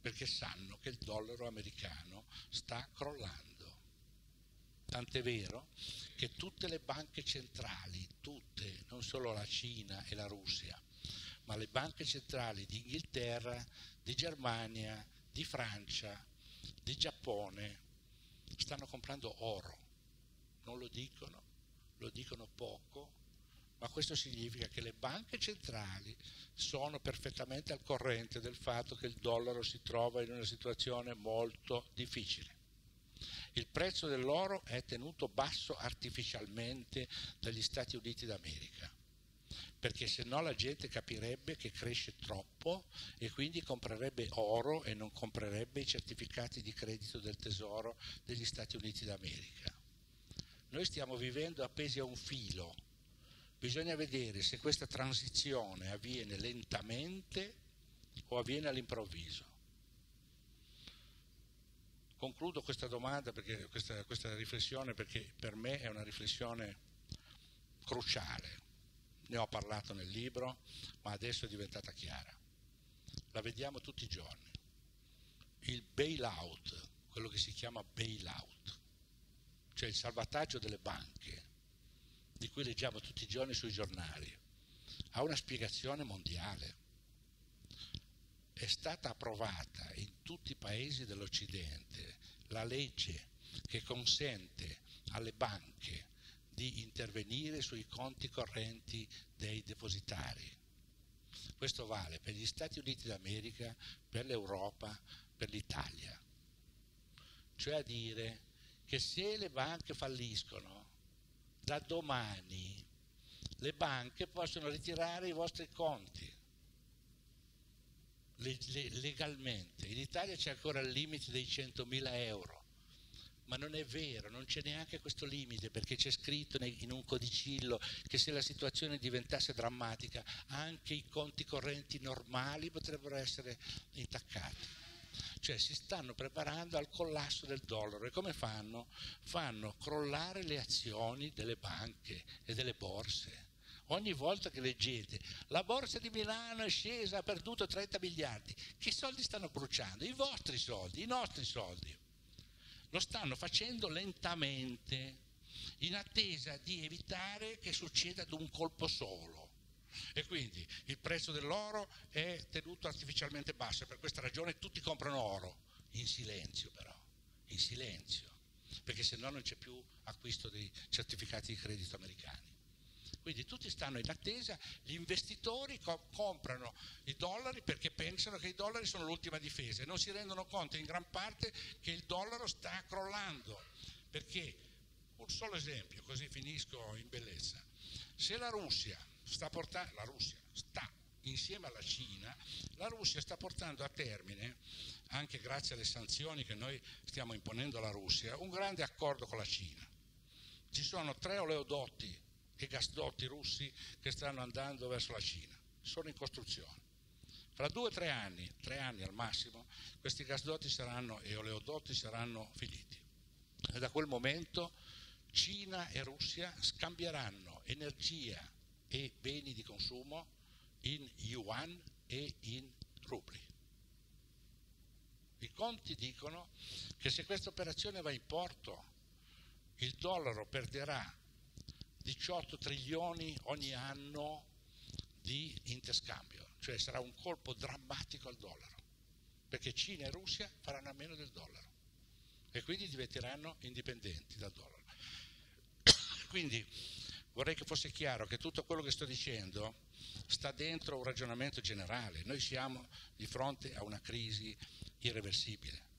perché sanno che il dollaro americano sta crollando. Tant'è vero che tutte le banche centrali, tutte, non solo la Cina e la Russia, ma le banche centrali di Inghilterra, di Germania, di Francia, di Giappone, stanno comprando oro. Non lo dicono, lo dicono poco, ma questo significa che le banche centrali sono perfettamente al corrente del fatto che il dollaro si trova in una situazione molto difficile. Il prezzo dell'oro è tenuto basso artificialmente dagli Stati Uniti d'America, perché se no la gente capirebbe che cresce troppo e quindi comprerebbe oro e non comprerebbe i certificati di credito del tesoro degli Stati Uniti d'America. Noi stiamo vivendo appesi a un filo Bisogna vedere se questa transizione avviene lentamente o avviene all'improvviso. Concludo questa domanda, perché, questa, questa riflessione, perché per me è una riflessione cruciale. Ne ho parlato nel libro, ma adesso è diventata chiara. La vediamo tutti i giorni. Il bailout, quello che si chiama bailout, cioè il salvataggio delle banche, di cui leggiamo tutti i giorni sui giornali, ha una spiegazione mondiale. È stata approvata in tutti i paesi dell'Occidente la legge che consente alle banche di intervenire sui conti correnti dei depositari. Questo vale per gli Stati Uniti d'America, per l'Europa, per l'Italia. Cioè a dire che se le banche falliscono da domani le banche possono ritirare i vostri conti legalmente. In Italia c'è ancora il limite dei 100.000 euro, ma non è vero, non c'è neanche questo limite perché c'è scritto in un codicillo che se la situazione diventasse drammatica anche i conti correnti normali potrebbero essere intaccati. Cioè si stanno preparando al collasso del dollaro e come fanno? Fanno crollare le azioni delle banche e delle borse Ogni volta che leggete la borsa di Milano è scesa, ha perduto 30 miliardi, che soldi stanno bruciando? I vostri soldi, i nostri soldi. Lo stanno facendo lentamente, in attesa di evitare che succeda ad un colpo solo. E quindi il prezzo dell'oro è tenuto artificialmente basso e per questa ragione tutti comprano oro, in silenzio però, in silenzio, perché se no non c'è più acquisto dei certificati di credito americani. Quindi tutti stanno in attesa, gli investitori co- comprano i dollari perché pensano che i dollari sono l'ultima difesa e non si rendono conto in gran parte che il dollaro sta crollando. Perché, un solo esempio, così finisco in bellezza, se la Russia sta portando, la Russia sta insieme alla Cina, la Russia sta portando a termine, anche grazie alle sanzioni che noi stiamo imponendo alla Russia, un grande accordo con la Cina. Ci sono tre oleodotti e gasdotti russi che stanno andando verso la Cina. Sono in costruzione. Fra due o tre anni, tre anni al massimo, questi gasdotti saranno, e oleodotti saranno finiti. E da quel momento Cina e Russia scambieranno energia e beni di consumo in yuan e in rubli. I conti dicono che se questa operazione va in porto, il dollaro perderà 18 trilioni ogni anno di interscambio, cioè sarà un colpo drammatico al dollaro, perché Cina e Russia faranno a meno del dollaro e quindi diventeranno indipendenti dal dollaro. (coughs) Quindi vorrei che fosse chiaro che tutto quello che sto dicendo sta dentro un ragionamento generale. Noi siamo di fronte a una crisi irreversibile.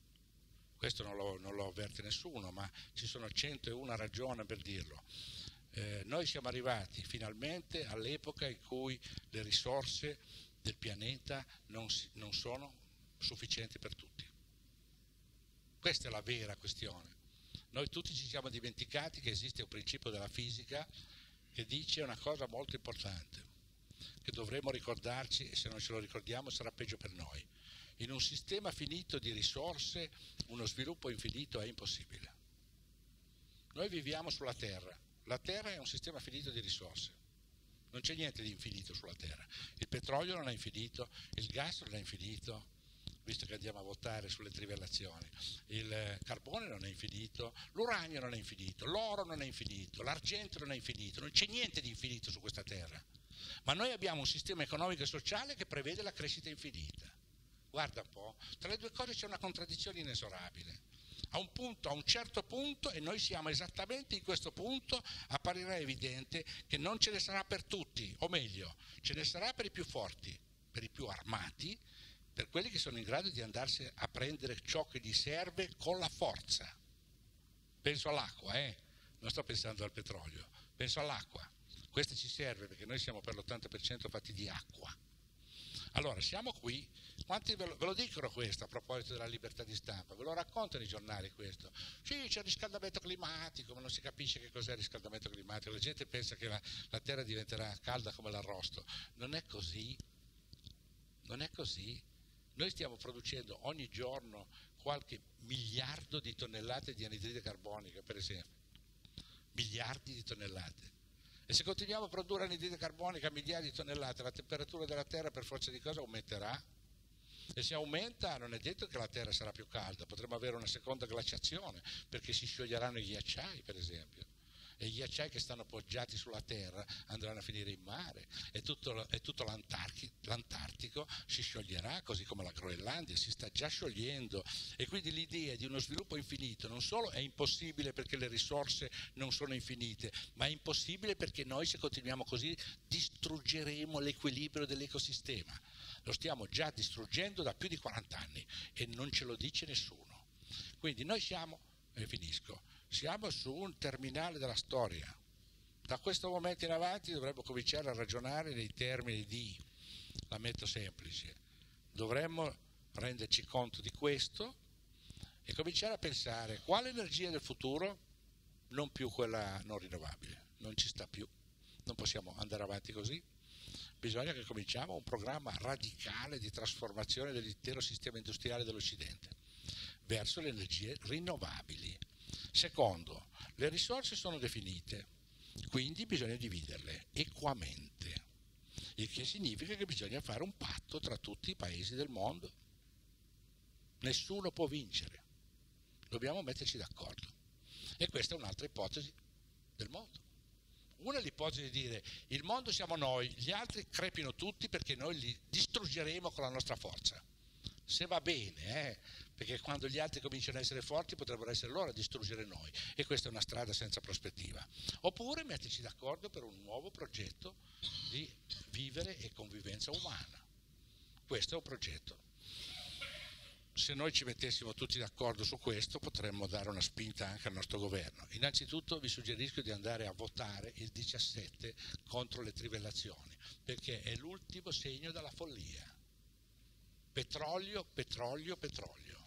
Questo non lo, non lo avverte nessuno, ma ci sono 101 ragioni per dirlo eh, noi siamo arrivati finalmente all'epoca in cui le risorse del pianeta non, non sono sufficienti per tutti. Questa è la vera questione. Noi tutti ci siamo dimenticati che esiste un principio della fisica che dice una cosa molto importante, che dovremmo ricordarci e se non ce lo ricordiamo sarà peggio per noi. In un sistema finito di risorse uno sviluppo infinito è impossibile. Noi viviamo sulla Terra, la Terra è un sistema finito di risorse. Non c'è niente di infinito sulla Terra. Il petrolio non è infinito, il gas non è infinito, visto che andiamo a votare sulle trivellazioni. Il carbone non è infinito, l'uranio non è infinito, l'oro non è infinito, l'argento non è infinito, non c'è niente di infinito su questa terra. Ma noi abbiamo un sistema economico e sociale che prevede la crescita infinita. Guarda un po', tra le due cose c'è una contraddizione inesorabile a un, punto, a un certo punto, e noi siamo esattamente in questo punto, apparirà evidente che non ce ne sarà per tutti, o meglio, ce ne sarà per i più forti, per i più armati, per quelli che sono in grado di andarsi a prendere ciò che gli serve con la forza. Penso all'acqua, eh? non sto pensando al petrolio, penso all'acqua. Questa ci serve perché noi siamo per l'80% fatti di acqua. Allora, siamo qui quanti ve lo, ve lo, dicono questo a proposito della libertà di stampa? Ve lo raccontano i giornali questo? Sì, c'è il riscaldamento climatico, ma non si capisce che cos'è il riscaldamento climatico. La gente pensa che la, la terra diventerà calda come l'arrosto. Non è così. Non è così. Noi stiamo producendo ogni giorno qualche miliardo di tonnellate di anidride carbonica, per esempio. Miliardi di tonnellate. E se continuiamo a produrre anidride carbonica a miliardi di tonnellate, la temperatura della Terra per forza di cosa aumenterà? E se aumenta non è detto che la Terra sarà più calda, potremo avere una seconda glaciazione perché si scioglieranno i ghiacciai, per esempio. E i ghiacciai che stanno appoggiati sulla Terra andranno a finire in mare e tutto, e tutto l'Antartico si scioglierà, così come la Groenlandia si sta già sciogliendo. E quindi l'idea di uno sviluppo infinito non solo è impossibile perché le risorse non sono infinite, ma è impossibile perché noi se continuiamo così distruggeremo l'equilibrio dell'ecosistema lo stiamo già distruggendo da più di 40 anni e non ce lo dice nessuno. Quindi noi siamo, e finisco, siamo su un terminale della storia. Da questo momento in avanti dovremmo cominciare a ragionare nei termini di, la metto semplice, dovremmo renderci conto di questo e cominciare a pensare quale energia del futuro, non più quella non rinnovabile, non ci sta più, non possiamo andare avanti così, bisogna che cominciamo un programma radicale di trasformazione dell'intero sistema industriale dell'Occidente verso le energie rinnovabili. Secondo, le risorse sono definite, quindi bisogna dividerle equamente, il che significa che bisogna fare un patto tra tutti i paesi del mondo. Nessuno può vincere, dobbiamo metterci d'accordo. E questa è un'altra ipotesi del mondo. Una è l'ipotesi di dire il mondo siamo noi, gli altri crepino tutti perché noi li distruggeremo con la nostra forza. Se va bene, eh, perché quando gli altri cominciano ad essere forti potrebbero essere loro a distruggere noi e questa è una strada senza prospettiva. Oppure metterci d'accordo per un nuovo progetto di vivere e convivenza umana. Questo è un progetto. Se noi ci mettessimo tutti d'accordo su questo potremmo dare una spinta anche al nostro governo. Innanzitutto vi suggerisco di andare a votare il 17 contro le trivellazioni, perché è l'ultimo segno della follia. Petrolio, petrolio, petrolio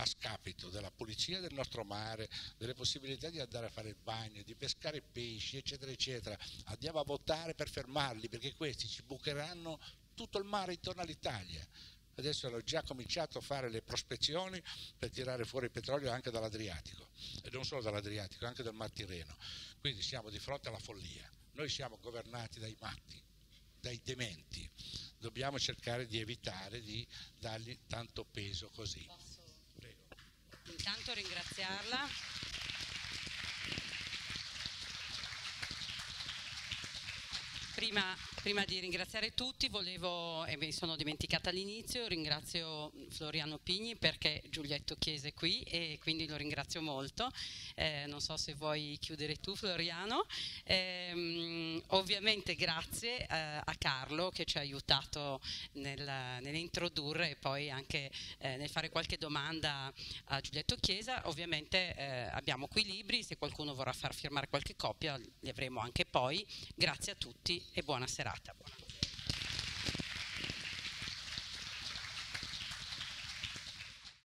a scapito della pulizia del nostro mare, delle possibilità di andare a fare il bagno, di pescare pesci, eccetera, eccetera. Andiamo a votare per fermarli perché questi ci bucheranno tutto il mare intorno all'Italia. Adesso hanno già cominciato a fare le prospezioni per tirare fuori il petrolio anche dall'Adriatico, e non solo dall'Adriatico, anche dal Mar Tirreno. Quindi siamo di fronte alla follia. Noi siamo governati dai matti, dai dementi. Dobbiamo cercare di evitare di dargli tanto peso così intanto ringraziarla. Prima, prima, di ringraziare tutti volevo, e mi sono dimenticata all'inizio, ringrazio Floriano Pigni perché Giulietto Chiese è qui e quindi lo ringrazio molto. Eh, non so se vuoi chiudere tu Floriano. Eh, ovviamente grazie eh, a Carlo che ci ha aiutato nel, nell'introdurre e poi anche eh, nel fare qualche domanda a Giulietto Chiesa. Ovviamente eh, abbiamo qui i libri, se qualcuno vorrà far firmare qualche copia li avremo anche poi. Grazie a tutti e buona serata.